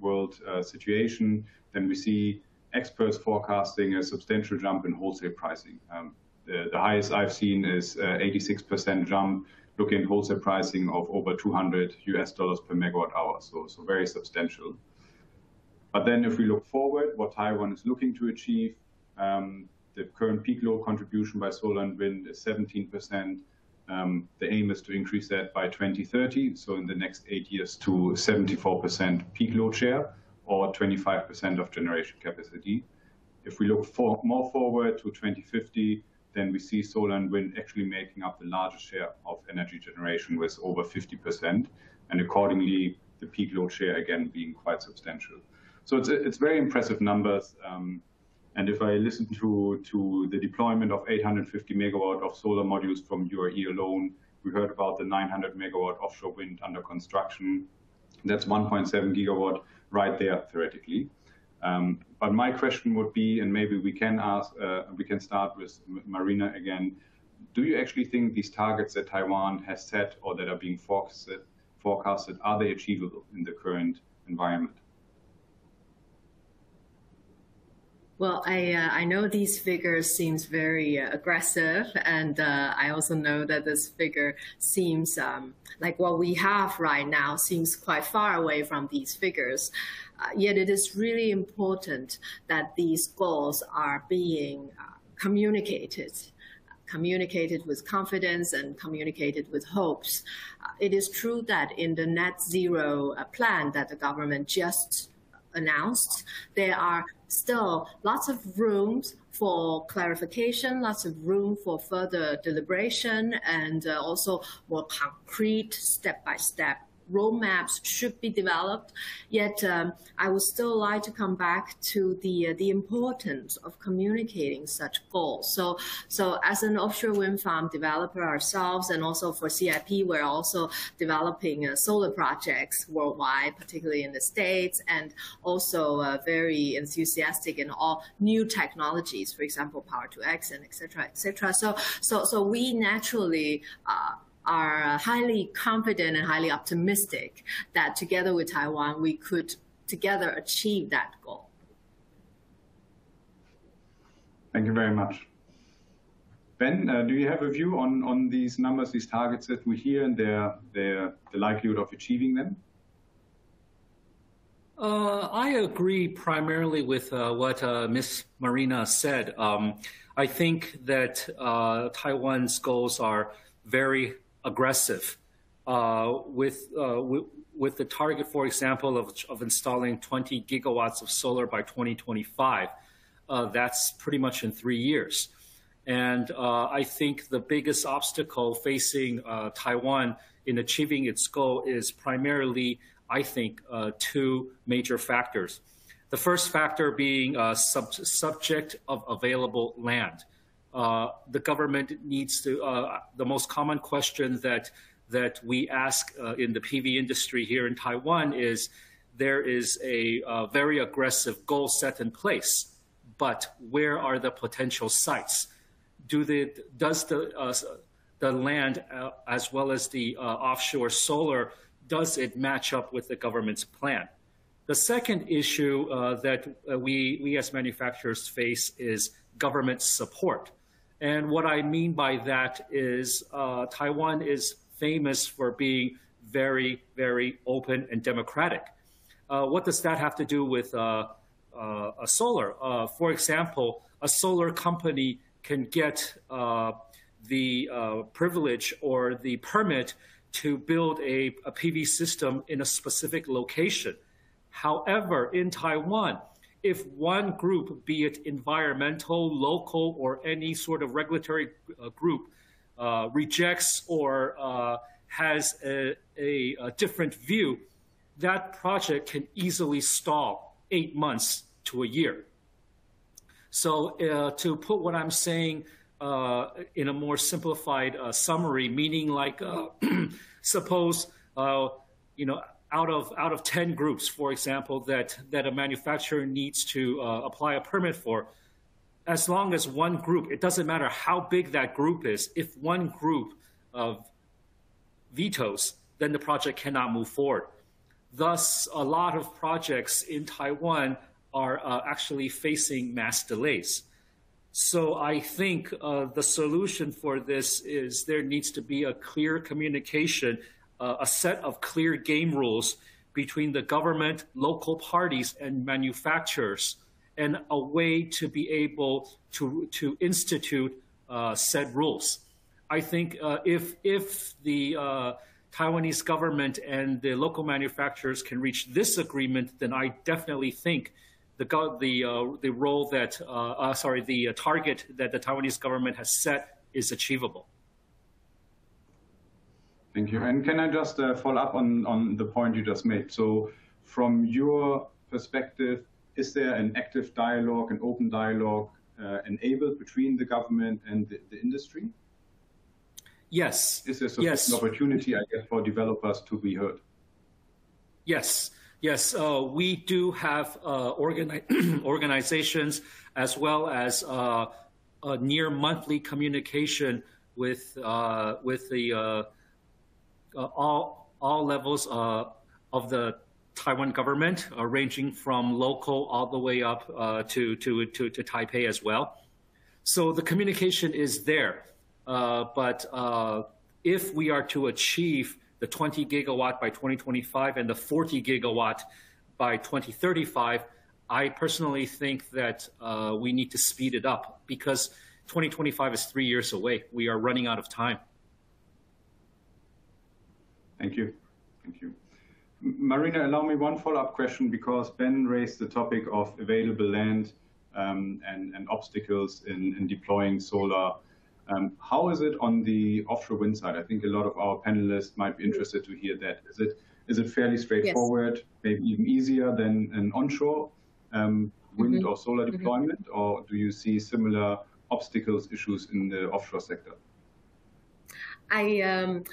world uh, situation, then we see experts forecasting a substantial jump in wholesale pricing. Um, the, the, highest I've seen is 86% uh, jump, looking at wholesale pricing of over 200 US dollars per megawatt hour, so, so very substantial. But then if we look forward, what Taiwan is looking to achieve, um, the current peak load contribution by solar and wind is 17%. Um, the aim is to increase that by 2030, so in the next eight years to 74% peak load share or 25% of generation capacity. If we look for, more forward to 2050, then we see solar and wind actually making up the largest share of energy generation with over 50%, and accordingly, the peak load share again being quite substantial. So it's, it's very impressive numbers. Um, and if I listen to, to the deployment of 850 megawatt of solar modules from URE alone, we heard about the 900 megawatt offshore wind under construction. That's 1.7 gigawatt right there, theoretically. Um, but my question would be, and maybe we can ask, uh, we can start with Marina again. Do you actually think these targets that Taiwan has set or that are being forecasted, forecasted are they achievable in the current environment? Well, I uh, I know these figures seems very uh, aggressive, and uh, I also know that this figure seems um, like what we have right now seems quite far away from these figures. Uh, yet it is really important that these goals are being uh, communicated communicated with confidence and communicated with hopes. Uh, it is true that in the net zero plan that the government just announced, there are still lots of rooms for clarification, lots of room for further deliberation, and uh, also more concrete step-by-step roadmaps should be developed. Yet um, I would still like to come back to the uh, the importance of communicating such goals. So so as an offshore wind farm developer ourselves, and also for CIP, we're also developing uh, solar projects worldwide, particularly in the states, and also uh, very enthusiastic in all new technologies, for example, power to X and etc. etc. So so so we naturally uh, are highly confident and highly optimistic that together with Taiwan, we could together achieve that goal. Thank you very much. Ben, uh, do you have a view on, on these numbers, these targets that we hear and their, their, the likelihood of achieving them? Uh, I agree primarily with uh, what uh, Ms. Marina said. Um, I think that uh, Taiwan's goals are very aggressive. Uh, with, uh, with, the target, for example, of, of installing 20 gigawatts of solar by 2025, uh, that's pretty much in three years. And uh, I think the biggest obstacle facing uh, Taiwan in achieving its goal is primarily, I think, two major factors. The first factor being uh, sub subject of available land. Uh, the government needs to, uh, the most common question that, that we ask uh, in the PV industry here in Taiwan is there is a uh, very aggressive goal set in place, but where are the potential sites? Do the, does the, uh, the land as well as the offshore solar, does it match up with the government's plan? The second issue uh, that uh, we, we as manufacturers face is government support. And what I mean by that is uh, Taiwan is famous for being very, very open and democratic. Uh, what does that have to do with uh, uh, a solar? for example, a solar company can get the privilege or the permit to build a, a PV system in a specific location However, in Taiwan, if one group, be it environmental, local, or any sort of regulatory uh, group, uh, rejects or uh, has a, a, a, different view, that project can easily stall eight months to a year. So, uh, to put what I'm saying uh, in a more simplified uh, summary, meaning like, <clears throat> suppose, you know, out of out of 10 groups, for example, that that a manufacturer needs to uh, apply a permit for, as long as one group, it doesn't matter how big that group is, if one group of vetoes, then the project cannot move forward. Thus, a lot of projects in Taiwan are uh, actually facing mass delays. So I think uh, the solution for this is there needs to be a clear communication uh, a set of clear game rules between the government, local parties, and manufacturers, and a way to be able to, to institute uh, said rules. I think uh, if, if the uh, Taiwanese government and the local manufacturers can reach this agreement, then I definitely think the the uh, the role that uh, sorry the target that the Taiwanese government has set is achievable. Thank you. And can I just uh, follow up on, on the point you just made? So from your perspective, is there an active dialogue, an open dialogue uh, enabled between the government and the, the industry? Yes. Is there yes. an opportunity, I guess, for developers to be heard? Yes. Yes, uh, we do have uh, organi <clears throat> organizations as well as uh, a near monthly communication with uh, with the all all levels uh, of the Taiwan government, uh, ranging from local all the way up to, to, to, to, Taipei as well. So the communication is there. but if we are to achieve the 20 gigawatt by 2025 and the 40 gigawatt by 2035, I personally think that uh, we need to speed it up because 2025 is three years away. We are running out of time. Thank you. Thank you. Marina, allow me one follow-up question because Ben raised the topic of available land um, and, and, obstacles in, in deploying solar. Um, how is it on the offshore wind side? I think a lot of our panelists might be interested to hear that. Is it is it fairly straightforward, yes. maybe even easier than an onshore um, wind mm -hmm. or solar mm-hmm. deployment, mm -hmm. or do you see similar obstacles issues in the offshore sector? I um,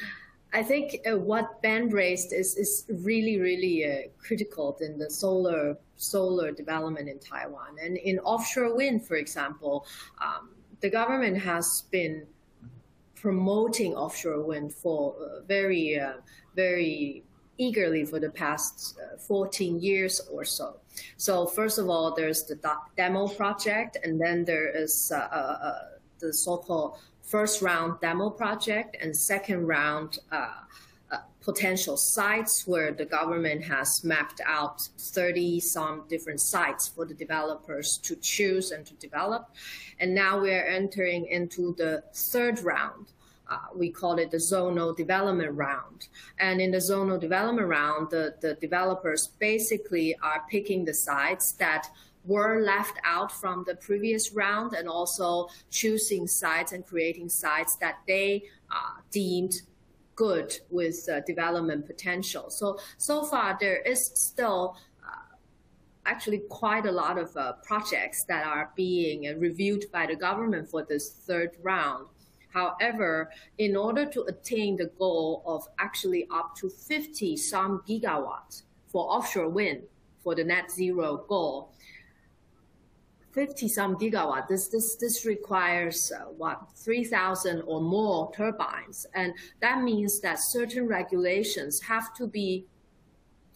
I think uh, what Ben raised is, is really, really uh, critical in the solar solar development in Taiwan. And in offshore wind, for example, um, the government has been promoting offshore wind for uh, very, uh, very eagerly for the past uh, 14 years or so. So first of all, there's the demo project, and then there is uh, the so-called first round demo project and second round uh, uh, potential sites where the government has mapped out 30 some different sites for the developers to choose and to develop. And now we are entering into the third round. Uh, we call it the zonal development round. And in the zonal development round, the, the developers basically are picking the sites that were left out from the previous round and also choosing sites and creating sites that they uh, deemed good with uh, development potential. So, so far there is still uh, actually quite a lot of uh, projects that are being reviewed by the government for this third round. However, in order to attain the goal of actually up to 50 some gigawatts for offshore wind for the net zero goal, 50 some gigawatt. This, this, this requires uh, what, 3,000 or more turbines. And that means that certain regulations have to be,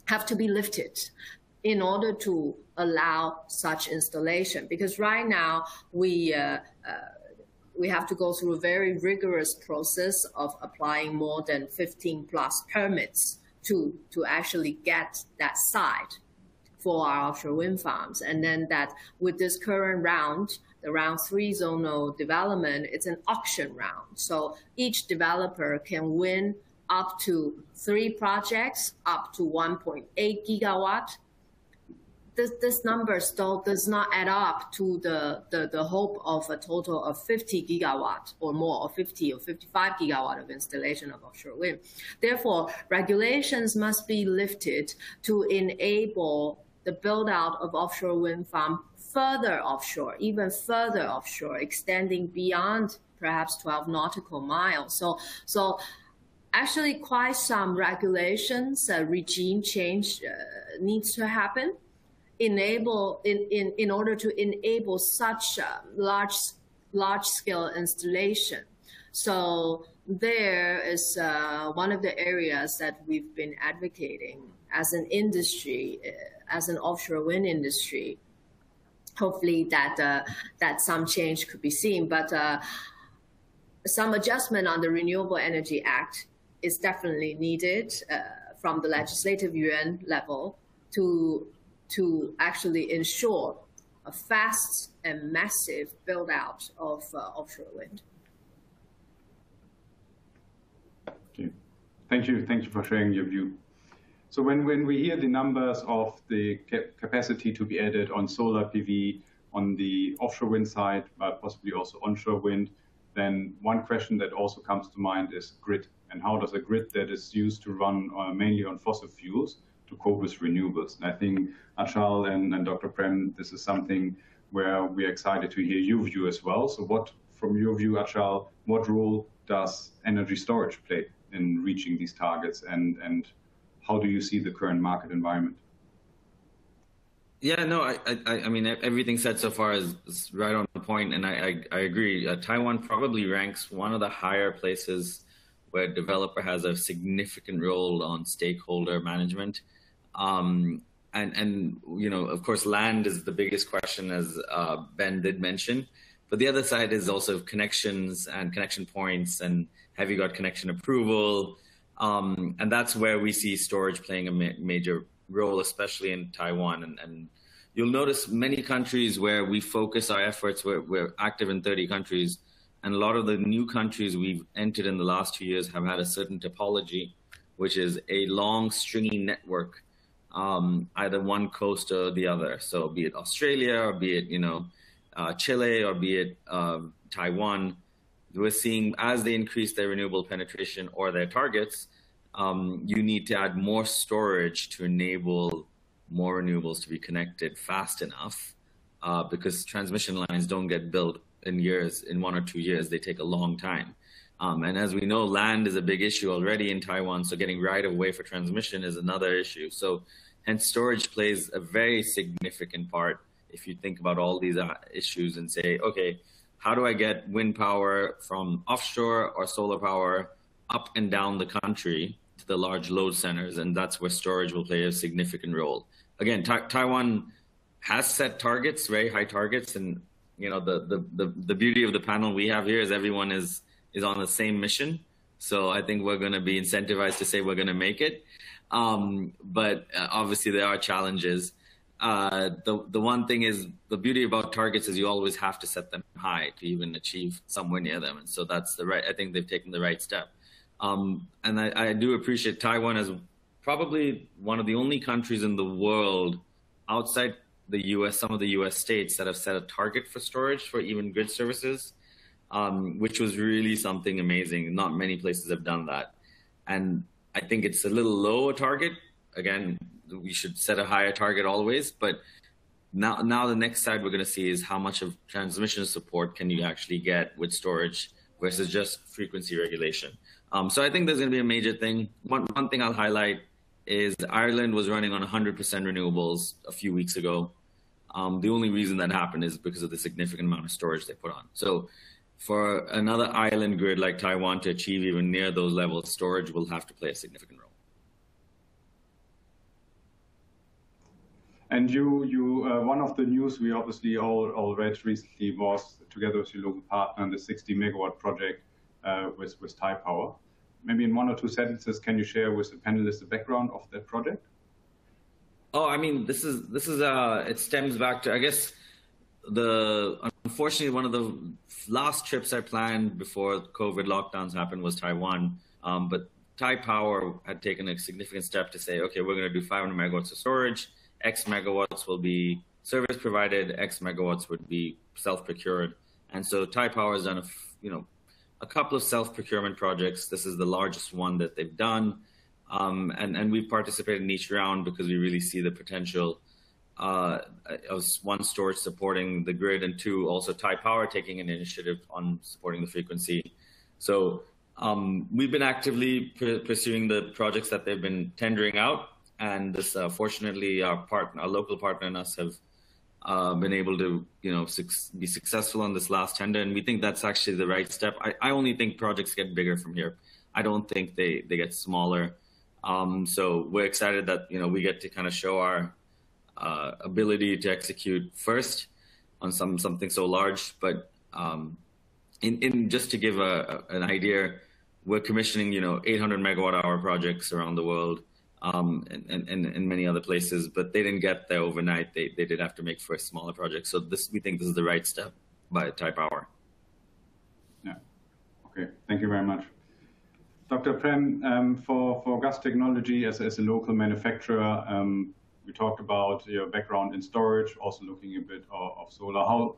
have to be lifted in order to allow such installation. Because right now we, uh, uh, we have to go through a very rigorous process of applying more than 15 plus permits to, to actually get that site for our offshore wind farms. And then that with this current round, the round three zonal development, it's an auction round. So each developer can win up to three projects, up to 1.8 gigawatt. This, this number still does not add up to the, the, the hope of a total of 50 gigawatt or more, or 50 or 55 gigawatt of installation of offshore wind. Therefore, regulations must be lifted to enable the build out of offshore wind farm further offshore, even further offshore, extending beyond perhaps 12 nautical miles. So, so actually quite some regulations, uh, regime change uh, needs to happen enable in, in, in order to enable such large large scale installation. So there is uh, one of the areas that we've been advocating as an industry uh, as an offshore wind industry. Hopefully that uh, that some change could be seen, but uh, some adjustment on the Renewable Energy Act is definitely needed uh, from the legislative yuan level to to actually ensure a fast and massive build out of uh, offshore wind. Thank you. Thank you for sharing your view. So when, when we hear the numbers of the capacity to be added on solar PV, on the offshore wind side, but possibly also onshore wind, then one question that also comes to mind is grid. And how does a grid that is used to run uh, mainly on fossil fuels to cope with renewables? And I think Achal and, and Dr. Prem, this is something where we're excited to hear your view as well. So what, from your view, Achal, what role does energy storage play in reaching these targets and how do you see the current market environment? Yeah, no, I, I, I mean, everything said so far is, is right on the point, and I, I, I agree. Uh, Taiwan probably ranks one of the higher places where developer has a significant role on stakeholder management. Um, and, and, you know, of course, land is the biggest question, as uh, Ben did mention. But the other side is also connections and connection points, and have you got connection approval? Um, and that's where we see storage playing a ma- major role, especially in Taiwan. And, and, you'll notice many countries where we focus our efforts, we're, we're, active in 30 countries. And a lot of the new countries we've entered in the last two years have had a certain topology, which is a long stringy network, um, either one coast or the other. So be it Australia or be it, you know, uh, Chile or be it uh, Taiwan we're seeing as they increase their renewable penetration or their targets, um, you need to add more storage to enable more renewables to be connected fast enough uh, because transmission lines don't get built in years, in one or two years. They take a long time. Um, and as we know, land is a big issue already in Taiwan, so getting right of way for transmission is another issue. So, hence, storage plays a very significant part if you think about all these uh, issues and say, okay, how do I get wind power from offshore or solar power up and down the country to the large load centers? And that's where storage will play a significant role. Again, ta- Taiwan has set targets, very high targets, and you know the, the the the beauty of the panel we have here is everyone is is on the same mission. So I think we're going to be incentivized to say we're going to make it. Um, but uh, obviously there are challenges. Uh, the the one thing is the beauty about targets is you always have to set them high to even achieve somewhere near them, and so that's the right. I think they've taken the right step, um, and I, I, do appreciate Taiwan as probably one of the only countries in the world outside the U.S. Some of the U.S. states that have set a target for storage for even grid services, um, which was really something amazing. Not many places have done that, and I think it's a little low a target. Again, we should set a higher target always. But now, now the next side we're going to see is how much of transmission support can you actually get with storage versus just frequency regulation. Um, so I think there's going to be a major thing. One, one thing I'll highlight is Ireland was running on 100% renewables a few weeks ago. Um, the only reason that happened is because of the significant amount of storage they put on. So for another island grid like Taiwan to achieve even near those levels, storage will have to play a significant role. And you, you, uh, one of the news we obviously all, all read recently was together with your local partner the 60 megawatt project uh, with, with Taipower. Maybe in one or two sentences, can you share with the panelists the background of that project? Oh, I mean, this is this is uh, it stems back to I guess the unfortunately one of the last trips I planned before COVID lockdowns happened was Taiwan. Um, but Taipower had taken a significant step to say, okay, we're going to do 500 megawatts of storage X megawatts will be service provided, X megawatts would be self procured. And so Taipower has done a, you know, a couple of self procurement projects. This is the largest one that they've done. Um, and, and we've participated in each round because we really see the potential uh, of one, storage supporting the grid, and two, also Taipower taking an initiative on supporting the frequency. So um, we've been actively pursuing the projects that they've been tendering out and this uh, fortunately our partner, our local partner and us have uh, been able to you know be successful on this last tender, and we think that's actually the right step. I, I only think projects get bigger from here. I don't think they they get smaller. Um, so we're excited that you know we get to kind of show our uh, ability to execute first on some something so large. But um, in in just to give a, an idea, we're commissioning you know 800 megawatt hour projects around the world um, and, and, and many other places, but they didn't get there overnight. They, they did have to make first smaller projects. So this, we think this is the right step by Taipower. Yeah. Okay. Thank you very much. Dr. Prem, um, for, for GUS Technology as, as a local manufacturer, um, we talked about your background in storage, also looking a bit of, of, solar. How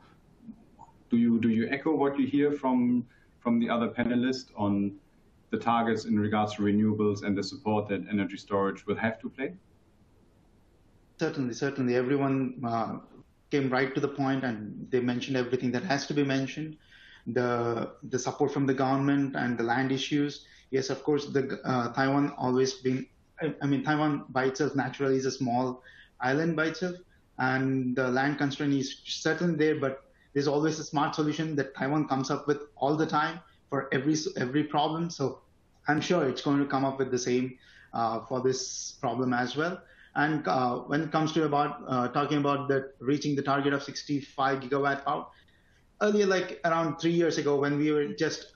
do you do you echo what you hear from from the other panelists on the targets in regards to renewables and the support that energy storage will have to play? Certainly, certainly. Everyone uh, came right to the point and they mentioned everything that has to be mentioned. The, the support from the government and the land issues. Yes, of course, the uh, Taiwan always been, I, I mean, Taiwan by itself naturally is a small island by itself and the land constraint is certainly there, but there's always a smart solution that Taiwan comes up with all the time for every every problem. So I'm sure it's going to come up with the same uh, for this problem as well. And uh, when it comes to about uh, talking about the reaching the target of 65 gigawatt power, earlier, like around three years ago, when we were just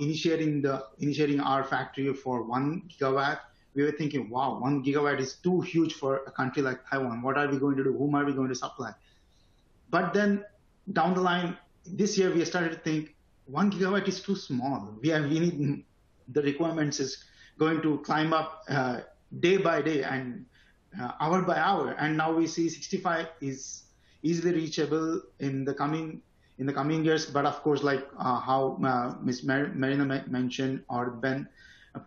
initiating the initiating our factory for one gigawatt, we were thinking, wow, one gigawatt is too huge for a country like Taiwan. What are we going to do? Whom are we going to supply? But then down the line, this year we started to think one gigawatt is too small. We have we need the requirements is going to climb up uh, day by day and uh, hour by hour. And now we see 65 is easily reachable in the coming in the coming years. But of course, like uh, how uh, Ms. Mar- Marina mentioned or Ben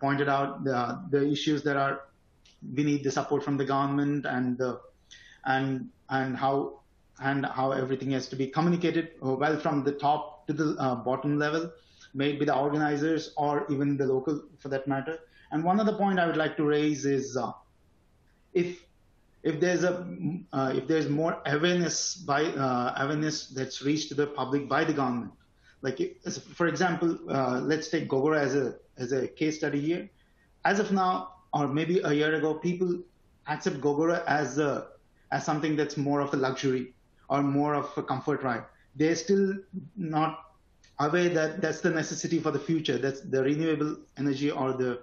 pointed out, the, the issues that are we need the support from the government and the and and how and how everything has to be communicated well from the top to the uh, bottom level made by the organizers or even the local for that matter. And one other point I would like to raise is uh, if if there's a uh, if there's more awareness by uh, awareness that's reached to the public by the government, like for example, uh, let's take Gogoro as a as a case study here. As of now, or maybe a year ago, people accept Gogoro as a as something that's more of a luxury or more of a comfort ride. They're still not aware that that's the necessity for the future. That's the renewable energy or the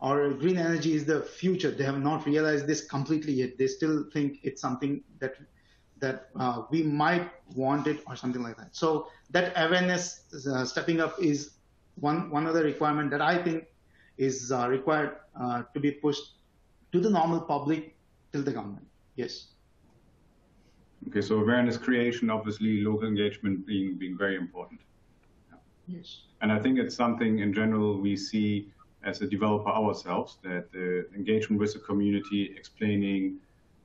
or green energy is the future. They have not realized this completely yet. They still think it's something that that uh, we might want it or something like that. So that awareness uh, stepping up is one one other requirement that I think is uh, required uh, to be pushed to the normal public till the government. Yes. Okay, so awareness creation, obviously, local engagement being being very important. Yes. And I think it's something in general we see as a developer ourselves that the engagement with the community, explaining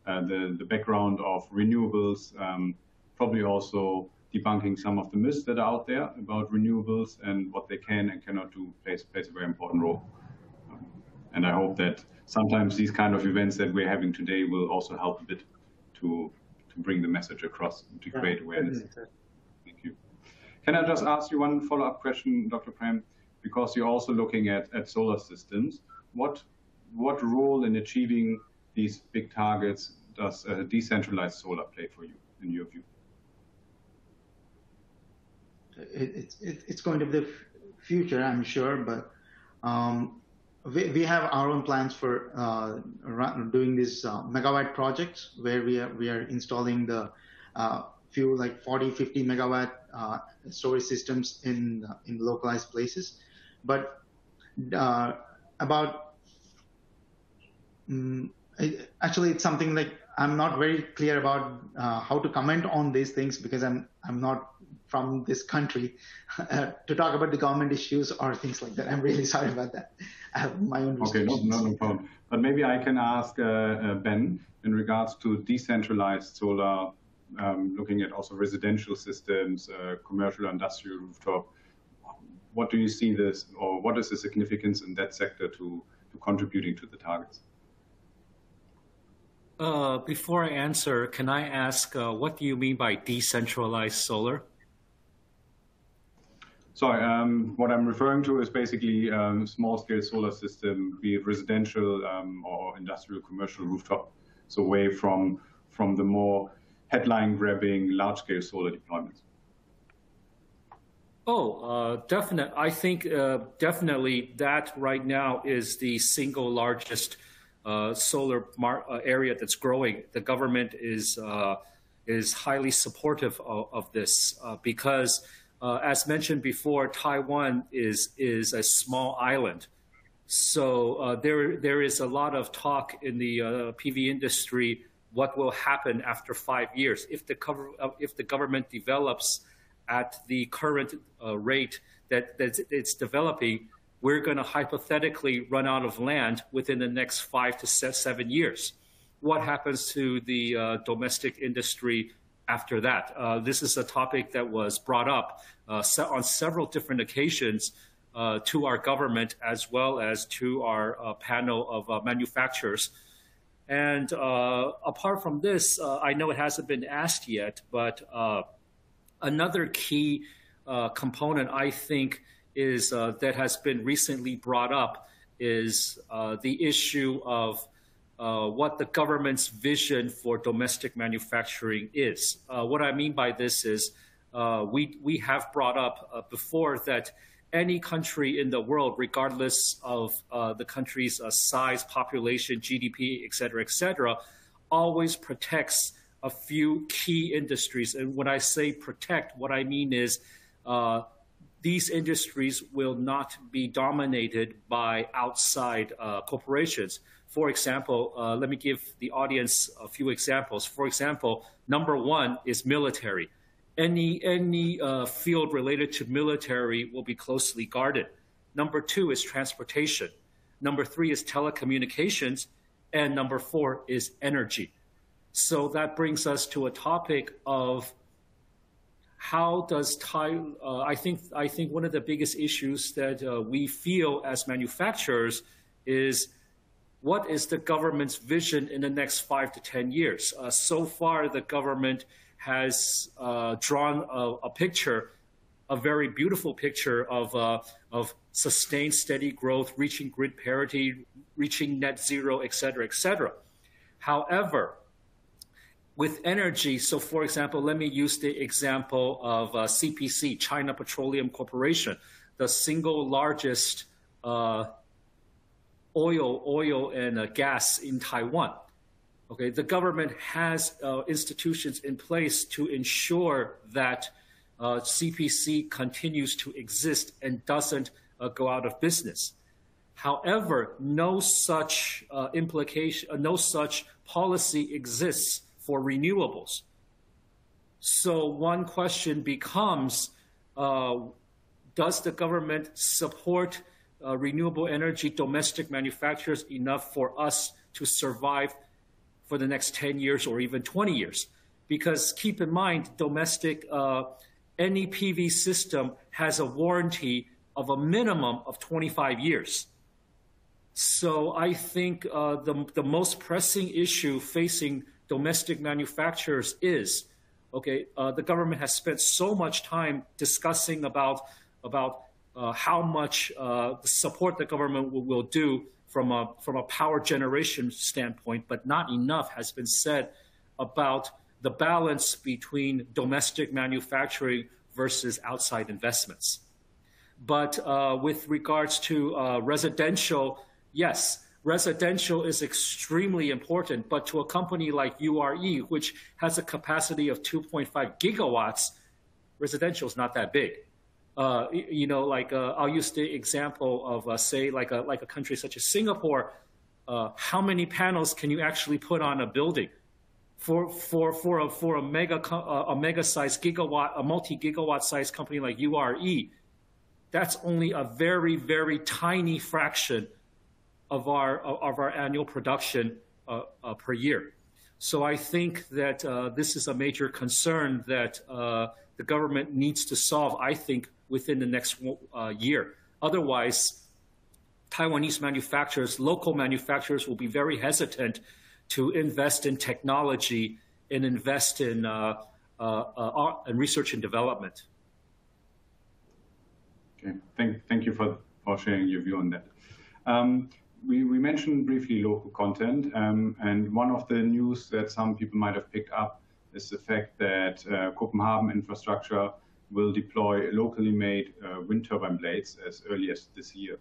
uh, the the background of renewables, um, probably also debunking some of the myths that are out there about renewables and what they can and cannot do plays plays a very important role. And I hope that sometimes these kind of events that we're having today will also help a bit to to bring the message across to create awareness. Can I just ask you one follow-up question, Dr. Prem? Because you're also looking at, solar systems. What what role in achieving these big targets does decentralized solar play for you, in your view? It, it, it's going to be the future, I'm sure, but um, we, we have our own plans for uh, doing these uh, megawatt projects where we are, we are installing the uh, few like 40, 50 megawatt uh, storage systems in, in localized places. But uh, about, um, it, actually it's something like I'm not very clear about uh, how to comment on these things because I'm, I'm not from this country <laughs> uh, to talk about the government issues or things like that. I'm really <laughs> sorry about that. I have my own Okay, no, no, no problem. But maybe I can ask uh, uh, Ben in regards to decentralized solar, um, looking at also residential systems, uh, commercial, industrial rooftop. What do you see this, or what is the significance in that sector to, to contributing to the targets? Uh, before I answer, can I ask uh, what do you mean by decentralized solar? Sorry, um, what I'm referring to is basically um, small-scale solar system, be it residential um, or industrial commercial rooftop, so away from from the more headline-grabbing large-scale solar deployments. Oh, uh, definite. I think uh, definitely that right now is the single largest uh, solar area that's growing. The government is is highly supportive of, of this because as mentioned before, Taiwan is is a small island, so uh, there there is a lot of talk in the uh, PV industry. What will happen after five years if the cover, uh, if the government develops at the current uh, rate that, that it's developing? We're going to hypothetically run out of land within the next five to seven years. What happens to the uh, domestic industry after that. Uh, this is a topic that was brought up uh, on several different occasions uh, to our government as well as to our panel of manufacturers. And uh, apart from this, I know it hasn't been asked yet, but another key component I think is that has been recently brought up is the issue of uh, what the government's vision for domestic manufacturing is. Uh, what I mean by this is uh, we, we have brought up uh, before that any country in the world, regardless of uh, the country's size, population, GDP, et cetera, et cetera, always protects a few key industries. And when I say protect, what I mean is these industries will not be dominated by outside corporations. For example, uh, let me give the audience a few examples. For example, number one is military. Any, any uh, field related to military will be closely guarded. Number two is transportation. Number three is telecommunications. And number four is energy. So that brings us to a topic of how does Thai, uh, I think, I think one of the biggest issues that uh, we feel as manufacturers is what is the government's vision in the next five to 10 years? Uh, so far, the government has uh, drawn a, a, picture, a very beautiful picture of, uh, of sustained steady growth, reaching grid parity, reaching net zero, et cetera, et cetera. However, with energy, so for example, let me use the example of uh, CPC, China Petroleum Corporation, the single largest uh, oil, oil and uh, gas in Taiwan. Okay, the government has uh, institutions in place to ensure that CPC uh, continues to exist and doesn't uh, go out of business. However, no such implication, no such policy exists for renewables. So one question becomes, uh, does the government support uh, renewable energy domestic manufacturers enough for us to survive for the next 10 years or even 20 years? Because keep in mind, domestic, uh, any PV system has a warranty of a minimum of 25 years. So I think uh, the, the most pressing issue facing domestic manufacturers is. Okay, uh, the government has spent so much time discussing about about uh, how much uh, support the government will, will, do from a from a power generation standpoint, but not enough has been said about the balance between domestic manufacturing versus outside investments. But uh, with regards to uh, residential, yes, residential is extremely important, but to a company like URE, which has a capacity of 2.5 gigawatts, residential is not that big. Uh, you know, like uh, I'll use the example of uh, say like a like a country such as Singapore. Uh, how many panels can you actually put on a building? For for for a for a mega a mega size gigawatt a multi gigawatt size company like URE, that's only a very very tiny fraction of our, of our annual production uh, uh, per year. So I think that uh, this is a major concern that the government needs to solve, I think, within the next year. Otherwise, Taiwanese manufacturers, local manufacturers will be very hesitant to invest in technology and invest in, uh, uh, uh, research and development. Okay, thank, thank you for, for sharing your view on that. Um, we, we mentioned briefly local content, um, and one of the news that some people might have picked up is the fact that uh, Copenhagen infrastructure will deploy locally made uh, wind turbine blades as early as this year.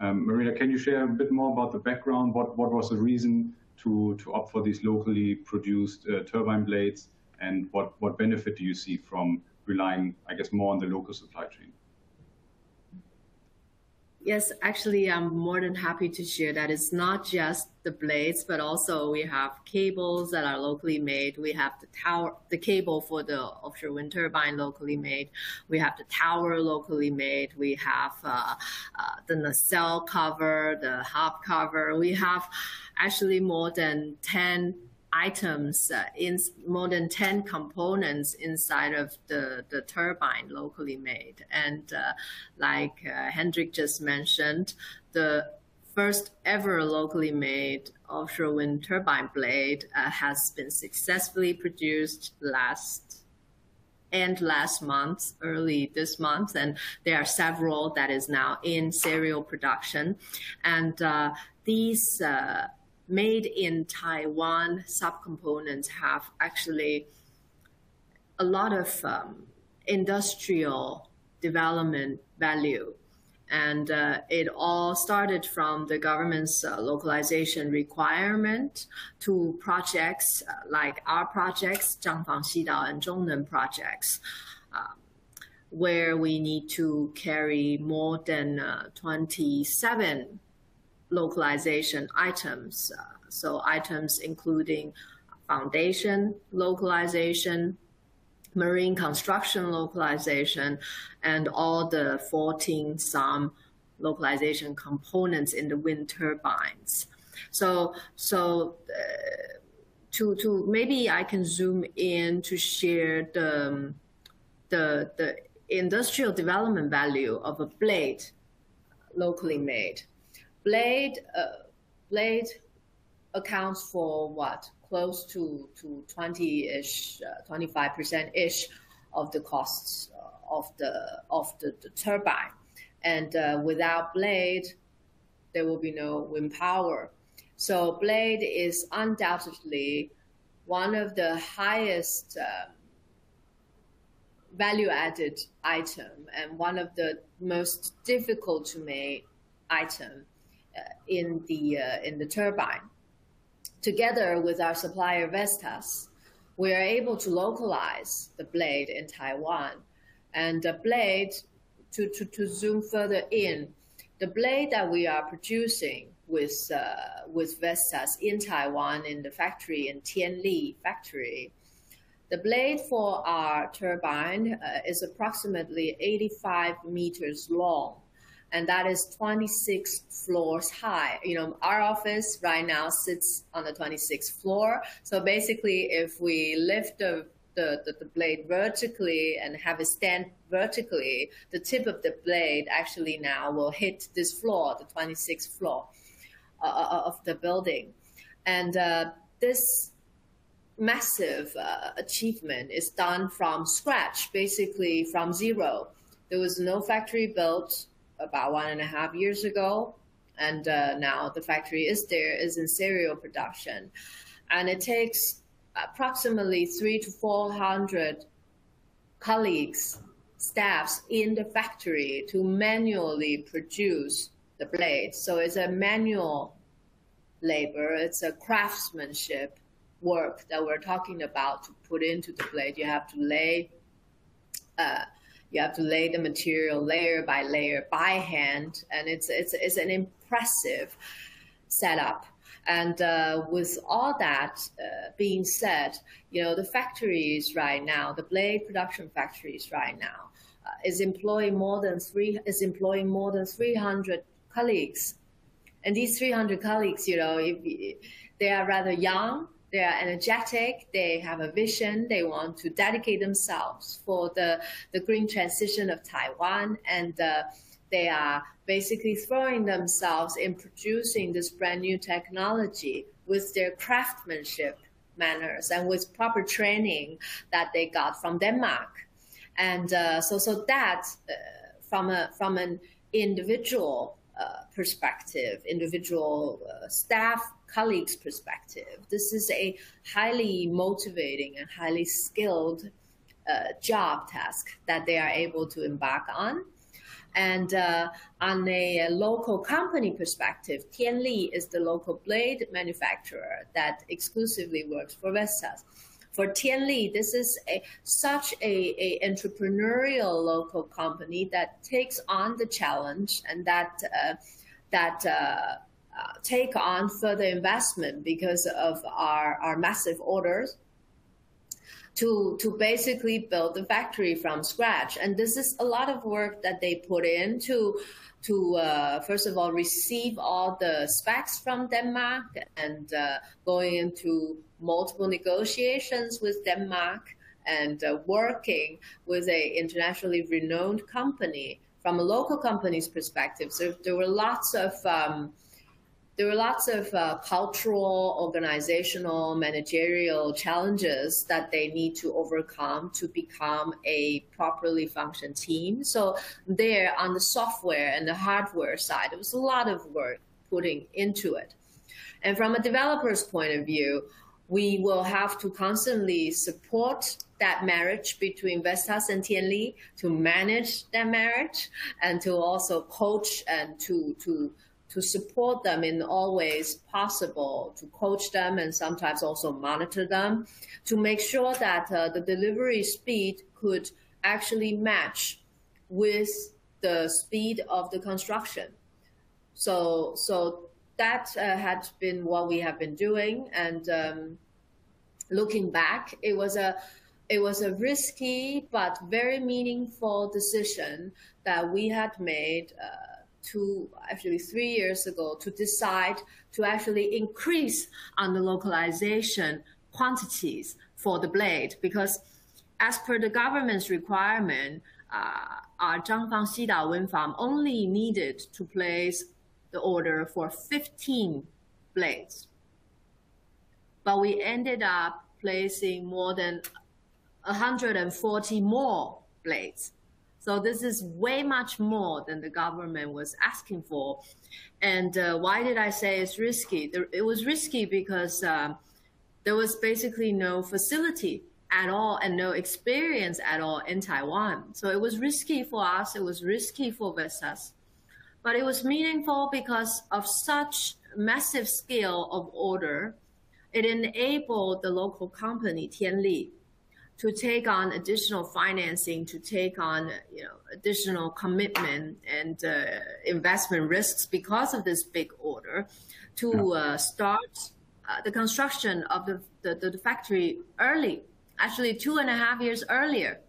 Um, Marina, can you share a bit more about the background? What, what was the reason to, to opt for these locally produced uh, turbine blades, and what, what benefit do you see from relying, I guess, more on the local supply chain? Yes, actually, I'm more than happy to share that it's not just the blades, but also we have cables that are locally made. We have the tower, the cable for the offshore wind turbine locally made. We have the tower locally made. We have uh, uh, the nacelle cover, the hub cover. We have actually more than 10 items uh, in more than 10 components inside of the, the turbine locally made. And uh, like uh, Hendrik just mentioned, the first ever locally made offshore wind turbine blade uh, has been successfully produced last and last month, early this month, and there are several that is now in serial production. And uh, these uh, made in Taiwan subcomponents have actually a lot of um, industrial development value. And uh, it all started from the government's uh, localization requirement to projects uh, like our projects, Changfang Xidao and Zhong Neng projects, uh, where we need to carry more than uh, 27 localization items. Uh, so items including foundation localization, marine construction localization, and all the 14 some localization components in the wind turbines. So, so uh, to to maybe I can zoom in to share the the the industrial development value of a blade locally made blade uh, blade accounts for what? Close to to 20 ish uh, 25 percent ish of the costs uh, of the of the, the turbine. And uh, without blade there will be no wind power. So blade is undoubtedly one of the highest uh, value added item and one of the most difficult to make item in the uh, in the turbine. Together with our supplier Vestas, we are able to localize the blade in Taiwan. And the blade, to, to, to zoom further in, the blade that we are producing with uh, with Vestas in Taiwan in the factory in Tianli factory. The blade for our turbine uh, is approximately 85 meters long, and that is 26 floors high. You know, our office right now sits on the 26th floor. So basically, if we lift the the, the, the, blade vertically and have it stand vertically, the tip of the blade actually now will hit this floor, the 26th floor. Uh, uh, of the building. And uh, this massive achievement is done from scratch, basically from zero. There was no factory built about one and a half years ago, and uh, now the factory is there, is in serial production, and it takes approximately three to four hundred colleagues, staffs in the factory to manually produce the blade. So it's a manual labor, it's a craftsmanship work that we're talking about to put into the blade. You have to lay, uh, you have to lay the material layer by layer by hand, and it's it's it's an impressive setup. And uh, with all that uh, being said, you know the factories right now, the blade production factories right now, uh, is employing more than three is employing more than 300 colleagues. And these 300 colleagues, you know, if, they are rather young, they are energetic, they have a vision, they want to dedicate themselves for the, the green transition of Taiwan, and uh, they are basically throwing themselves in producing this brand new technology with their craftsmanship manners and with proper training that they got from Denmark. And uh, so, so that uh, from a from an individual uh, perspective, individual uh, staff colleagues perspective. This is a highly motivating and highly skilled uh, job task that they are able to embark on. And uh, on a local company perspective, Tianli is the local blade manufacturer that exclusively works for Vestas for Tianli, this is a, such a, a entrepreneurial local company that takes on the challenge and that uh, that uh, take on further investment because of our, our massive orders to to basically build the factory from scratch. And this is a lot of work that they put in to to uh, first of all receive all the specs from Denmark and uh, going into multiple negotiations with Denmark and uh, working with a internationally renowned company from a local company's perspective. So there were lots of um, there were lots of uh, cultural, organizational, managerial challenges that they need to overcome to become a properly functioned team. So there on the software and the hardware side, there was a lot of work putting into it. And from a developer's point of view, we will have to constantly support that marriage between Vestas and Tianli to manage that marriage and to also coach and to to to support them in all ways possible, to coach them and sometimes also monitor them, to make sure that uh, the delivery speed could actually match with the speed of the construction. So so that uh, had been what we have been doing. And um, looking back, it was a it was a risky but very meaningful decision that we had made uh, two actually three years ago to decide to actually increase on the localization quantities for the blade because as per the government's requirement, uh, our Changfang Xidao wind farm only needed to place the order for 15 blades. But we ended up placing more than 140 more blades. So this is way much more than the government was asking for. And uh, why did I say it's risky? It was risky because uh, there was basically no facility at all and no experience at all in Taiwan. So it was risky for us. It was risky for Vestas. But it was meaningful because of such massive scale of order. It enabled the local company, Tianli, to take on additional financing, to take on you know additional commitment and uh, investment risks because of this big order, to uh, start uh, the construction of the, the, the factory early actually two and a half years earlier.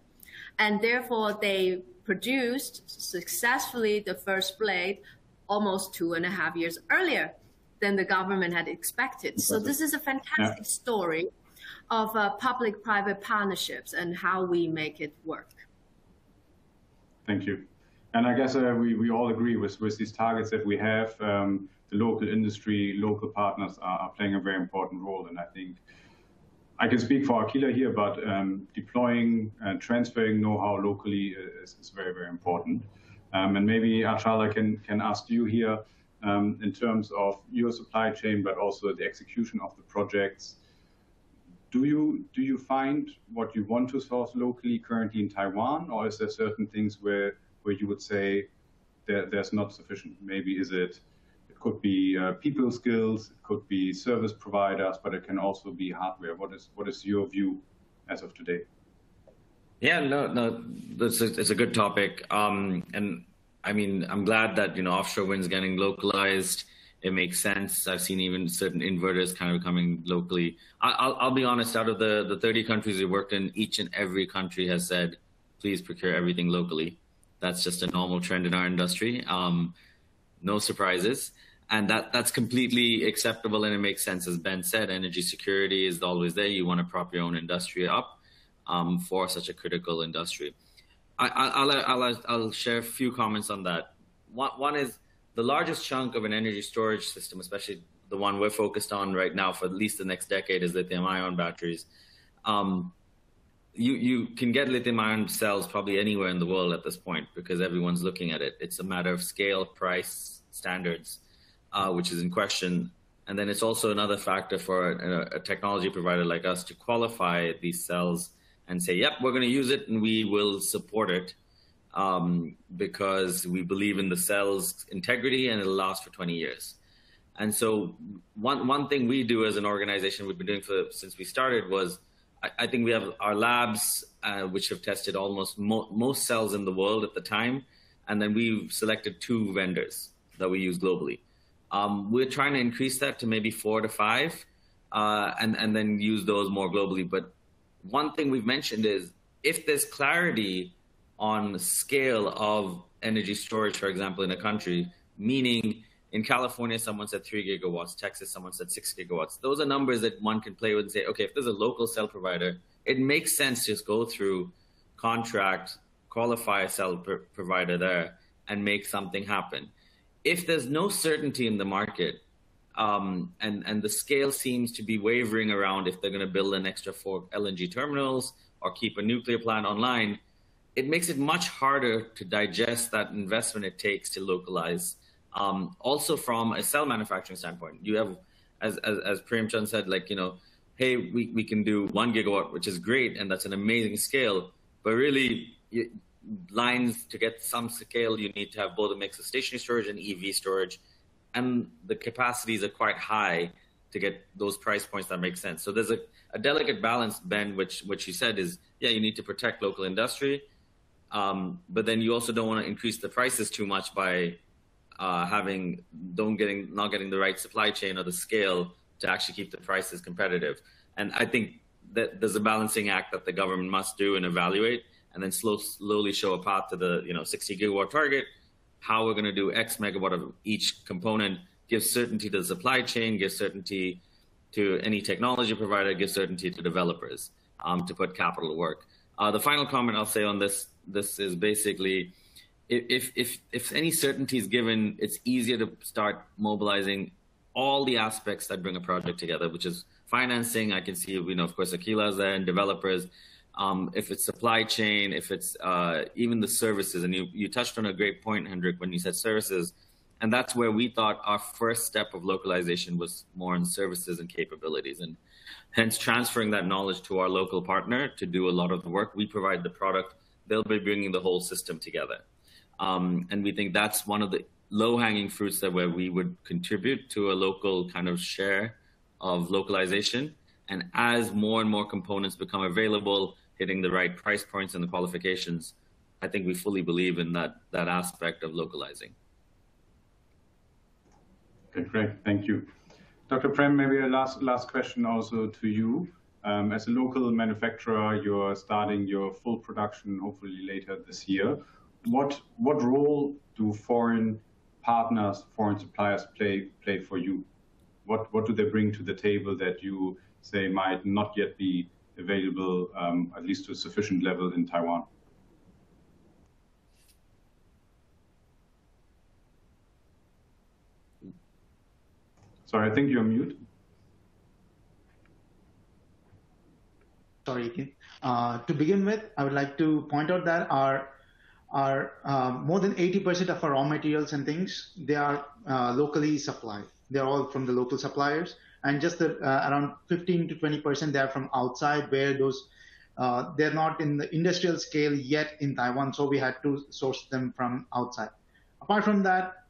And therefore, they produced successfully the first blade almost two and a half years earlier than the government had expected. So this is a fantastic yeah. story of uh, public-private partnerships and how we make it work. Thank you. And I guess uh, we, we all agree with, with these targets that we have. Um, the local industry, local partners are, are, playing a very important role. And I think I can speak for Aquila here, but um, deploying and transferring know-how locally is, is, very, very important. Um, and maybe Achal, I can, can ask you here um, in terms of your supply chain, but also the execution of the projects. Do you, do you find what you want to source locally currently in Taiwan, or is there certain things where, where you would say there, there's not sufficient? Maybe is it it could be uh, people skills, it could be service providers, but it can also be hardware. What is what is your view as of today? Yeah, no, no, it's a good topic. Um, and I mean, I'm glad that you know offshore wind's getting localized. It makes sense. I've seen even certain inverters kind of coming locally. I, will I'll be honest. Out of the the 30 countries we worked in, each and every country has said, please procure everything locally. That's just a normal trend in our industry. Um, no surprises and that that's completely acceptable and it makes sense as ben said energy security is always there you want to prop your own industry up um, for such a critical industry I, will I'll, I'll share a few comments on that one, one is the largest chunk of an energy storage system especially the one we're focused on right now for at least the next decade is lithium ion batteries. Um, you you can get lithium ion cells probably anywhere in the world at this point because everyone's looking at it. It's a matter of scale price standards uh, which is in question. And then it's also another factor for a, a, technology provider like us to qualify these cells and say, yep, we're going to use it and we will support it um, because we believe in the cell's integrity and it'll last for 20 years. And so one, one thing we do as an organization we've been doing for since we started was I, I think we have our labs uh, which have tested almost mo- most cells in the world at the time. And then we've selected two vendors that we use globally. Um, we're trying to increase that to maybe four to five, uh, and and then use those more globally. But one thing we've mentioned is if there's clarity on the scale of energy storage, for example, in a country, meaning in California, someone said three gigawatts, Texas, someone said six gigawatts. Those are numbers that one can play with and say, okay, if there's a local cell provider, it makes sense to just go through contract, qualify a cell pr- provider there, and make something happen if there's no certainty in the market, um, and and the scale seems to be wavering around if they're going to build an extra four LNG terminals or keep a nuclear plant online, it makes it much harder to digest that investment it takes to localize. Um, also, from a cell manufacturing standpoint, you have, as as, as Prem said, like you know, hey, we, we can do one gigawatt, which is great, and that's an amazing scale. But really, you, lines to get some scale, you need to have both a mix of stationary storage and EV storage, and the capacities are quite high to get those price points that make sense. So there's a, a delicate balance, Ben, which which you said is yeah, you need to protect local industry, um, but then you also don't want to increase the prices too much by uh, having don't getting not getting the right supply chain or the scale to actually keep the prices competitive. And I think that there's a balancing act that the government must do and evaluate and then slow, slowly show a path to the you know 60 gigawatt target. How we're going to do X megawatt of each component gives certainty to the supply chain, gives certainty to any technology provider, gives certainty to developers um, to put capital to work. Uh, the final comment I'll say on this this is basically if if if any certainty is given, it's easier to start mobilizing all the aspects that bring a project together, which is financing. I can see, you know, of course, Aquila's there and developers, um, if it's supply chain, if it's uh, even the services. And you, you touched on a great point, Hendrik, when you said services. And that's where we thought our first step of localization was more in services and capabilities. And hence transferring that knowledge to our local partner to do a lot of the work. We provide the product, they'll be bringing the whole system together. Um, and we think that's one of the low hanging fruits that where we would contribute to a local kind of share of localization. And as more and more components become available, hitting the right price points and the qualifications, I think we fully believe in that, that aspect of localizing. Okay, great. Thank you. Dr. Prem, maybe a last, last question also to you. Um, as a local manufacturer, you're starting your full production hopefully later this year. What, what role do foreign partners, foreign suppliers play, play for you? What, what do they bring to the table that you say might not yet be available, um, at least to a sufficient level in Taiwan? Sorry, I think you're mute. Sorry, uh, to begin with, I would like to point out that our our uh, more than 80% of our raw materials and things they are uh, locally supplied. They're all from the local suppliers, and just the, uh, around 15 to 20% they are from outside, where those uh, they're not in the industrial scale yet in Taiwan, so we had to source them from outside. Apart from that,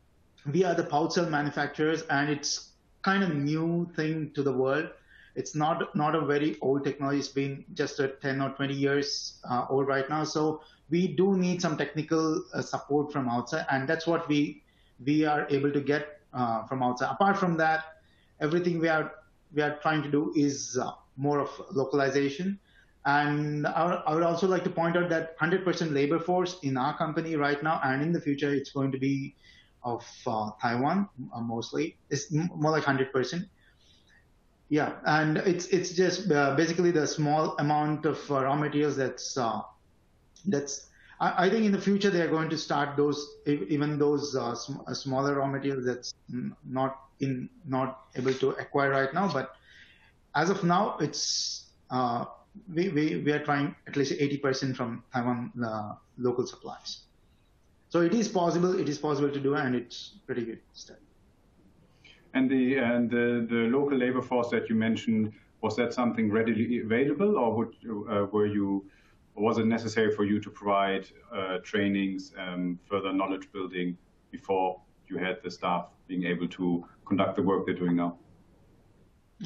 we are the pouch cell manufacturers, and it's kind of new thing to the world. It's not not a very old technology. It's been just a 10 or 20 years uh, old right now. So we do need some technical uh, support from outside, and that's what we we are able to get uh, from outside. Apart from that, everything we are we are trying to do is uh, more of localization. And I, I would also like to point out that 100% labor force in our company right now, and in the future, it's going to be of uh, Taiwan uh, mostly. It's more like 100%. Yeah, and it's it's just uh, basically the small amount of uh, raw materials that's uh, that's. I, I, think in the future they are going to start those even those uh, sm smaller raw materials that's not in not able to acquire right now. But as of now, it's we, we we are trying at least 80% from Taiwan local supplies. So it is possible. It is possible to do, and it's pretty good study. And the and the, the local labor force that you mentioned was that something readily available, or would uh, were you was it necessary for you to provide uh, trainings, further knowledge building before you had the staff being able to conduct the work they're doing now?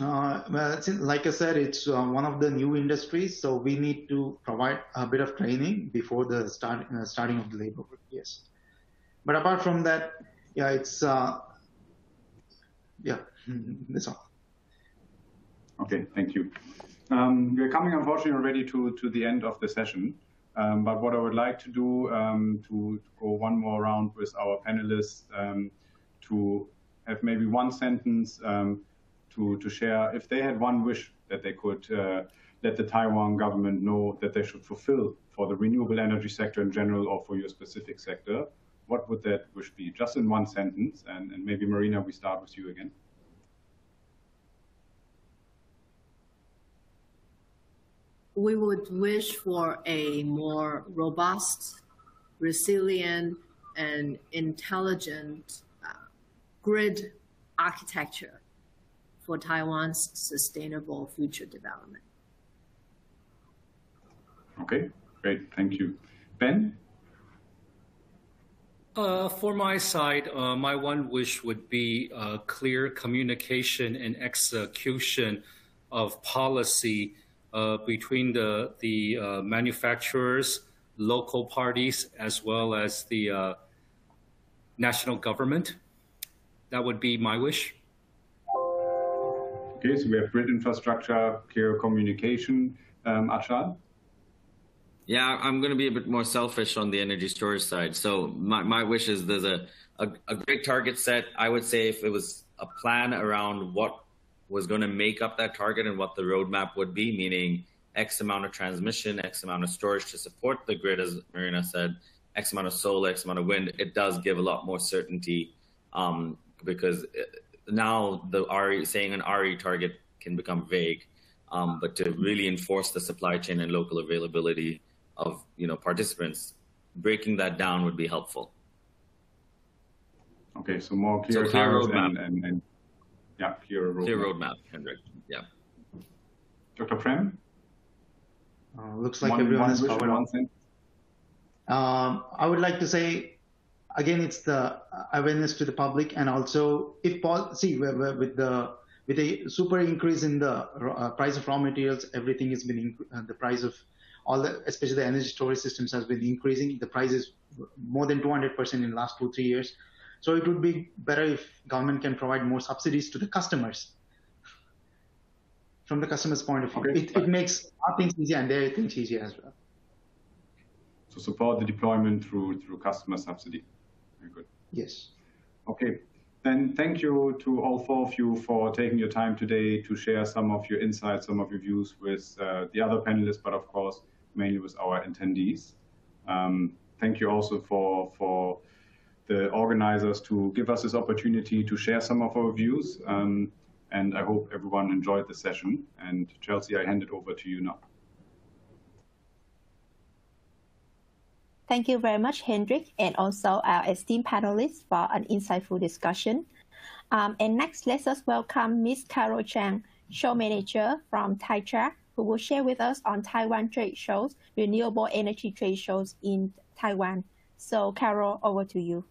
Uh, well, like I said, it's one of the new industries, so we need to provide a bit of training before the start, starting of the labor work. Yes, but apart from that, yeah, it's yeah, <laughs> that's all. Okay, thank you. Um, we're coming, unfortunately, already to to the end of the session. Um, but what I would like to do um, to, to, go one more round with our panelists um, to have maybe one sentence um, to, to share if they had one wish that they could uh, let the Taiwan government know that they should fulfill for the renewable energy sector in general or for your specific sector, what would that wish be? Just in one sentence, and, and maybe Marina, we start with you again. We would wish for a more robust, resilient, and intelligent uh, grid architecture for Taiwan's sustainable future development. Okay, great. Thank you. Ben? Uh, for my side, uh, my one wish would be uh, clear communication and execution of policy uh, between the the uh, manufacturers, local parties, as well as the national government. That would be my wish. Okay, so we have grid infrastructure, clear communication. Um? Yeah, I'm going to be a bit more selfish on the energy storage side. So my, my wish is there's a, a, a great target set. I would say if it was a plan around what was going to make up that target and what the roadmap would be, meaning X amount of transmission, X amount of storage to support the grid, as Marina said, X amount of solar, X amount of wind, it does give a lot more certainty um, because now the RE saying an RE target can become vague, um, but to really enforce the supply chain and local availability of you know participants, breaking that down would be helpful. Okay, so more clear, so clear roadmap. And, and, and, yeah, clear roadmap. Clear roadmap, Hendrik. Yeah. Dr. Prem? Uh, looks like one, everyone is covered. Um, I would like to say, again, it's the awareness to the public, and also if see with the with a super increase in the uh, price of raw materials, everything has been uh, the price of all the, especially the energy storage systems has been increasing. The price is more than 200% in the last two, three years. So it would be better if government can provide more subsidies to the customers from the customer's point of view. Okay. It, it makes our things easier and their things easier as well. So support the deployment through through customer subsidy. Very good. Yes. Okay. Then thank you to all four of you for taking your time today to share some of your insights, some of your views with uh, the other panelists, but of course, mainly with our attendees. Um, thank you also for, for the organizers to give us this opportunity to share some of our views. Um, and I hope everyone enjoyed the session. And Chelsea, I hand it over to you now. Thank you very much, Hendrik, and also our esteemed panelists for an insightful discussion. Um, and next, let us welcome Ms. Carol Chang, show manager from TAITRA, who will share with us on Taiwan trade shows, renewable energy trade shows in Taiwan. So, Carol, over to you.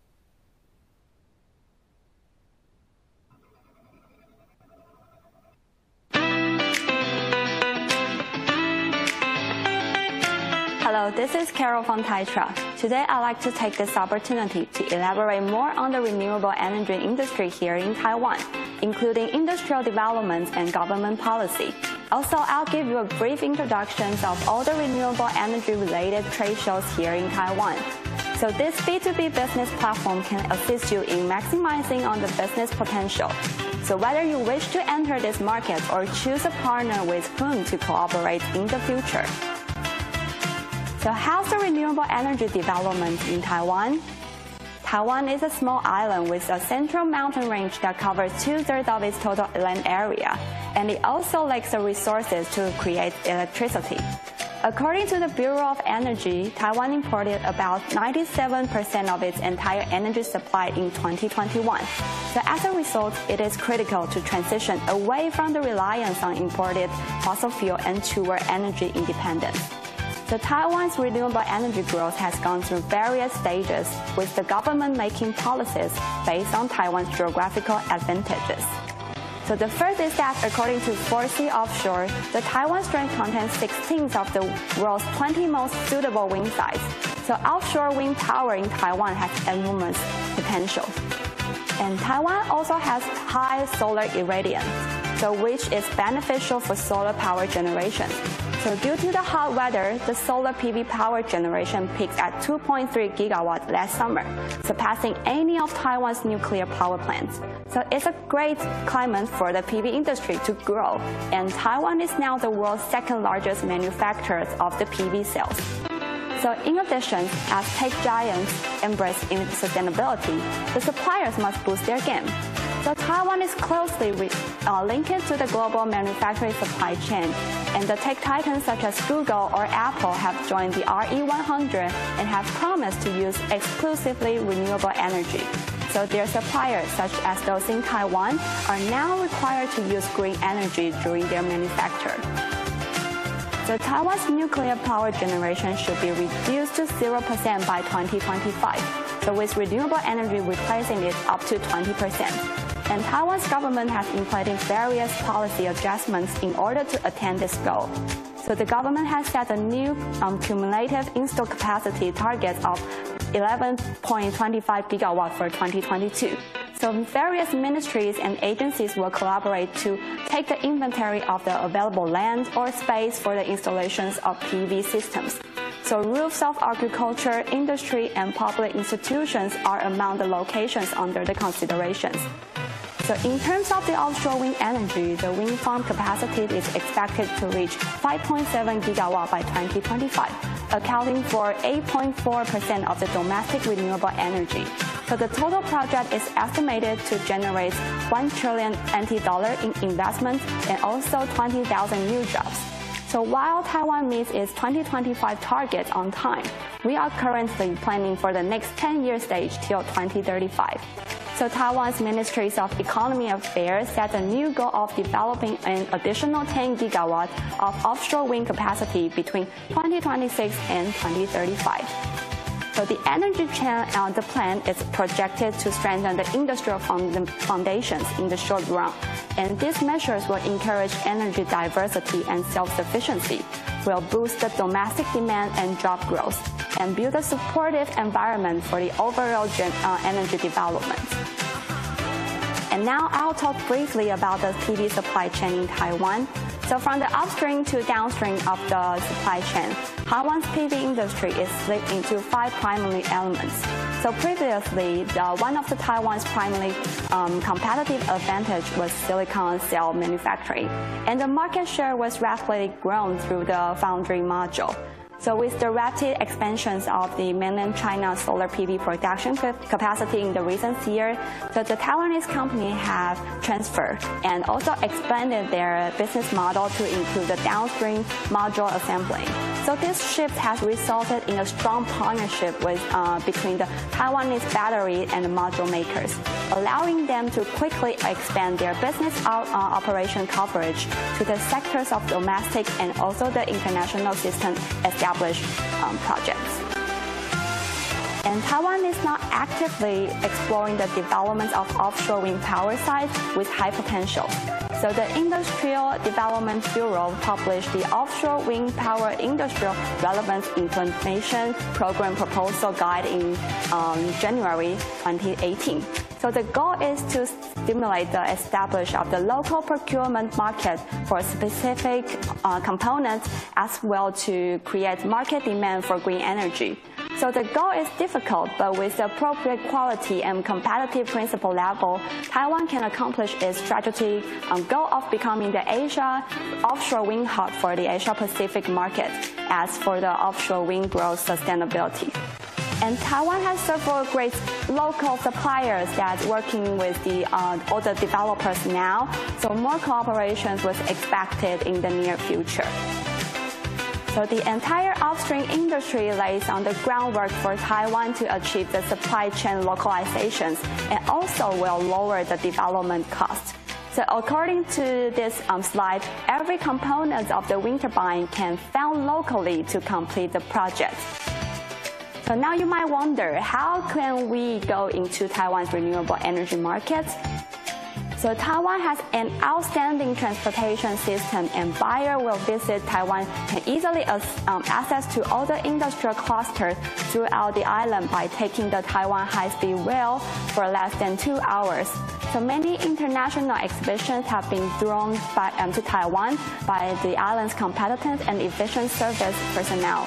This is Carol from TAITRA. Today, I'd like to take this opportunity to elaborate more on the renewable energy industry here in Taiwan, including industrial development and government policy. Also, I'll give you a brief introduction of all the renewable energy related trade shows here in Taiwan. So this B2B business platform can assist you in maximizing on the business potential. So whether you wish to enter this market or choose a partner with whom to cooperate in the future. So how's the renewable energy development in Taiwan? Taiwan is a small island with a central mountain range that covers two-thirds of its total land area, and it also lacks the resources to create electricity. According to the Bureau of Energy, Taiwan imported about 97% of its entire energy supply in 2021. So as a result, it is critical to transition away from the reliance on imported fossil fuel and toward energy independence. The Taiwan's renewable energy growth has gone through various stages, with the government making policies based on Taiwan's geographical advantages. So the first is that according to 4C Offshore, the Taiwan strength contains 16 of the world's 20 most suitable wind sites. So offshore wind power in Taiwan has enormous potential. And Taiwan also has high solar irradiance, so which is beneficial for solar power generation. So due to the hot weather, the solar PV power generation peaks at 2.3 gigawatts last summer, surpassing any of Taiwan's nuclear power plants. So it's a great climate for the PV industry to grow, and Taiwan is now the world's second largest manufacturer of the PV cells. So in addition, as tech giants embrace sustainability, the suppliers must boost their game. So Taiwan is closely uh, linked to the global manufacturing supply chain, and the tech titans such as Google or Apple have joined the RE100 and have promised to use exclusively renewable energy. So their suppliers, such as those in Taiwan, are now required to use green energy during their manufacture. So Taiwan's nuclear power generation should be reduced to 0% by 2025. So with renewable energy replacing it up to 20% and Taiwan's government has implemented various policy adjustments in order to attain this goal. So the government has set a new um, cumulative installed capacity target of 11.25 gigawatt for 2022. So various ministries and agencies will collaborate to take the inventory of the available land or space for the installations of PV systems. So roofs of agriculture, industry, and public institutions are among the locations under the considerations. So in terms of the offshore wind energy, the wind farm capacity is expected to reach 5.7 gigawatt by 2025, accounting for 8.4% of the domestic renewable energy. So the total project is estimated to generate 1 trillion NT dollar in investment and also 20,000 new jobs. So while Taiwan meets its 2025 target on time, we are currently planning for the next 10-year stage till 2035. So Taiwan's Ministries of Economy Affairs set a new goal of developing an additional 10 gigawatt of offshore wind capacity between 2026 and 2035. So the energy chain, uh, the plan is projected to strengthen the industrial foundations in the short run. And these measures will encourage energy diversity and self-sufficiency, will boost the domestic demand and job growth, and build a supportive environment for the overall uh, energy development. And now I'll talk briefly about the PV supply chain in Taiwan. So from the upstream to downstream of the supply chain, Taiwan's PV industry is split into five primary elements. So previously, the, one of the Taiwan's primary um, competitive advantage was silicon cell manufacturing, and the market share was rapidly grown through the foundry module. So with the rapid expansions of the mainland China solar PV production capacity in the recent year, so the Taiwanese company have transferred and also expanded their business model to include the downstream module assembly. So this shift has resulted in a strong partnership with uh, between the Taiwanese battery and module makers, allowing them to quickly expand their business uh, operation coverage to the sectors of domestic and also the international system established established um, projects. And Taiwan is now actively exploring the development of offshore wind power sites with high potential. So the Industrial Development Bureau published the Offshore Wind Power Industrial Relevance Information Program Proposal Guide in um, January 2018. So the goal is to stimulate the establishment of the local procurement market for specific uh, components as well to create market demand for green energy. So the goal is difficult, but with the appropriate quality and competitive principle level, Taiwan can accomplish its strategic goal of becoming the Asia offshore wind hub for the Asia Pacific market as for the offshore wind growth sustainability. And Taiwan has several great local suppliers that working with the uh, the developers now. So more cooperations was expected in the near future. So the entire upstream industry lays on the groundwork for Taiwan to achieve the supply chain localizations and also will lower the development cost. So according to this um, slide, every component of the wind turbine can found locally to complete the project. So now you might wonder, how can we go into Taiwan's renewable energy market? So Taiwan has an outstanding transportation system and buyer will visit Taiwan can easily um, access to all the industrial clusters throughout the island by taking the Taiwan high-speed rail for less than two hours. So many international exhibitions have been drawn by, um, to Taiwan by the island's competent and efficient service personnel.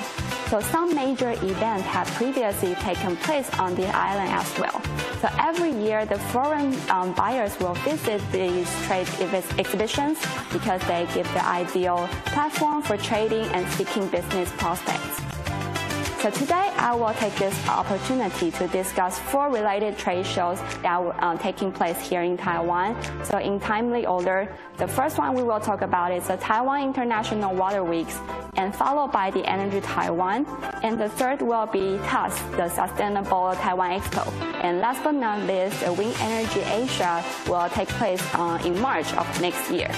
So some major events have previously taken place on the island as well. So every year, the foreign um, buyers will visit these trade exhibitions because they give the ideal platform for trading and seeking business prospects. So today I will take this opportunity to discuss four related trade shows that are uh, taking place here in Taiwan. So in timely order, the first one we will talk about is the Taiwan International Water Weeks and followed by the Energy Taiwan. And the third will be TASS, the Sustainable Taiwan Expo. And last but not least, the Wind Energy Asia will take place uh, in March of next year.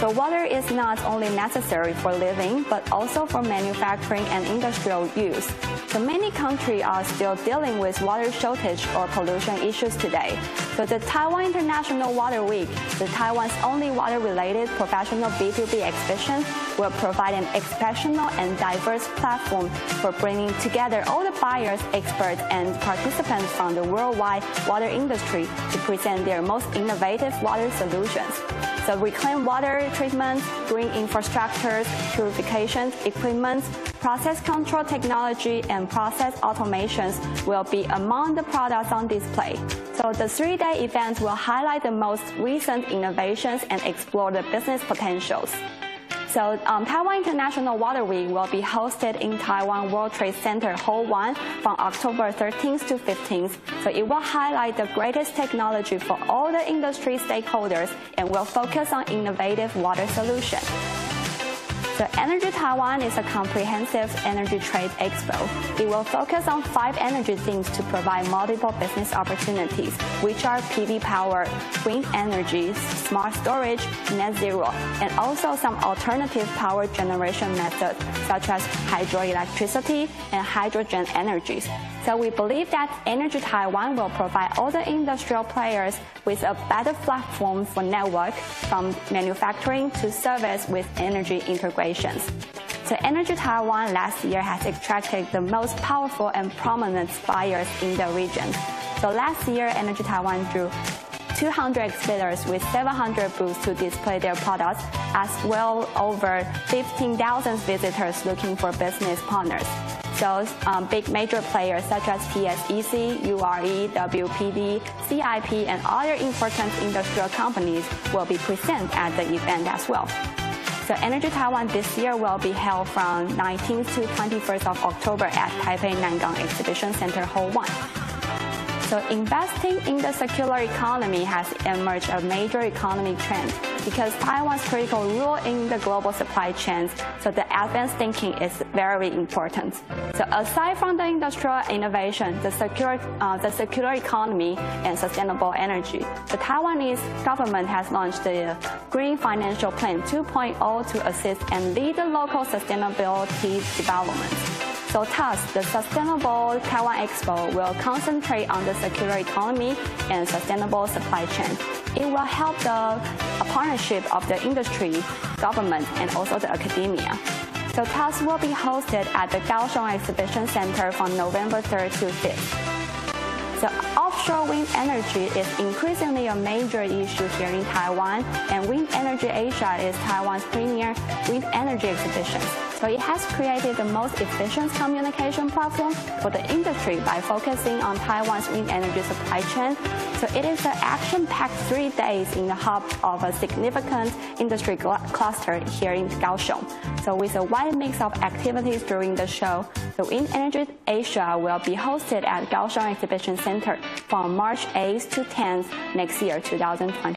So water is not only necessary for living, but also for manufacturing and industrial use. So many countries are still dealing with water shortage or pollution issues today. So the Taiwan International Water Week, the Taiwan's only water-related professional B2B exhibition, will provide an exceptional and diverse platform for bringing together all the buyers, experts, and participants from the worldwide water industry to present their most innovative water solutions. So reclaimed water treatment, green infrastructures, purification equipment, process control technology, and process automations will be among the products on display. So the three-day event will highlight the most recent innovations and explore the business potentials. So um, Taiwan International Water Week will be hosted in Taiwan World Trade Center Hall 1 from October 13th to 15th. So it will highlight the greatest technology for all the industry stakeholders and will focus on innovative water solutions. The Energy Taiwan is a comprehensive energy trade expo. It will focus on five energy themes to provide multiple business opportunities, which are PV power, wind energy, smart storage, net zero, and also some alternative power generation methods such as hydroelectricity and hydrogen energies. So we believe that Energy Taiwan will provide all the industrial players with a better platform for network from manufacturing to service with energy integrations. So Energy Taiwan last year has attracted the most powerful and prominent buyers in the region. So last year, Energy Taiwan drew 200 exhibitors with 700 booths to display their products, as well over 15,000 visitors looking for business partners. So um, big major players such as TSEC, URE, WPD, CIP, and other important industrial companies will be present at the event as well. So Energy Taiwan this year will be held from 19th to 21st of October at Taipei Nangang Exhibition Center Hall 1. So investing in the circular economy has emerged a major economic trend because Taiwan's critical role in the global supply chains, so the advanced thinking is very important. So aside from the industrial innovation, the circular, uh, the circular economy and sustainable energy, the Taiwanese government has launched the Green Financial Plan 2.0 to assist and lead the local sustainability development. So thus, the Sustainable Taiwan Expo will concentrate on the circular economy and sustainable supply chain. It will help the partnership of the industry, government, and also the academia. So TASS will be hosted at the Kaohsiung Exhibition Center from November 3rd to 5th. So offshore wind energy is increasingly a major issue here in Taiwan, and Wind Energy Asia is Taiwan's premier wind energy exhibition. So it has created the most efficient communication platform for the industry by focusing on Taiwan's wind energy supply chain. So it is an action-packed three days in the hub of a significant industry cluster here in Kaohsiung. So with a wide mix of activities during the show, the Wind Energy Asia will be hosted at Kaohsiung Exhibition Center from March 8th to 10th next year, 2020.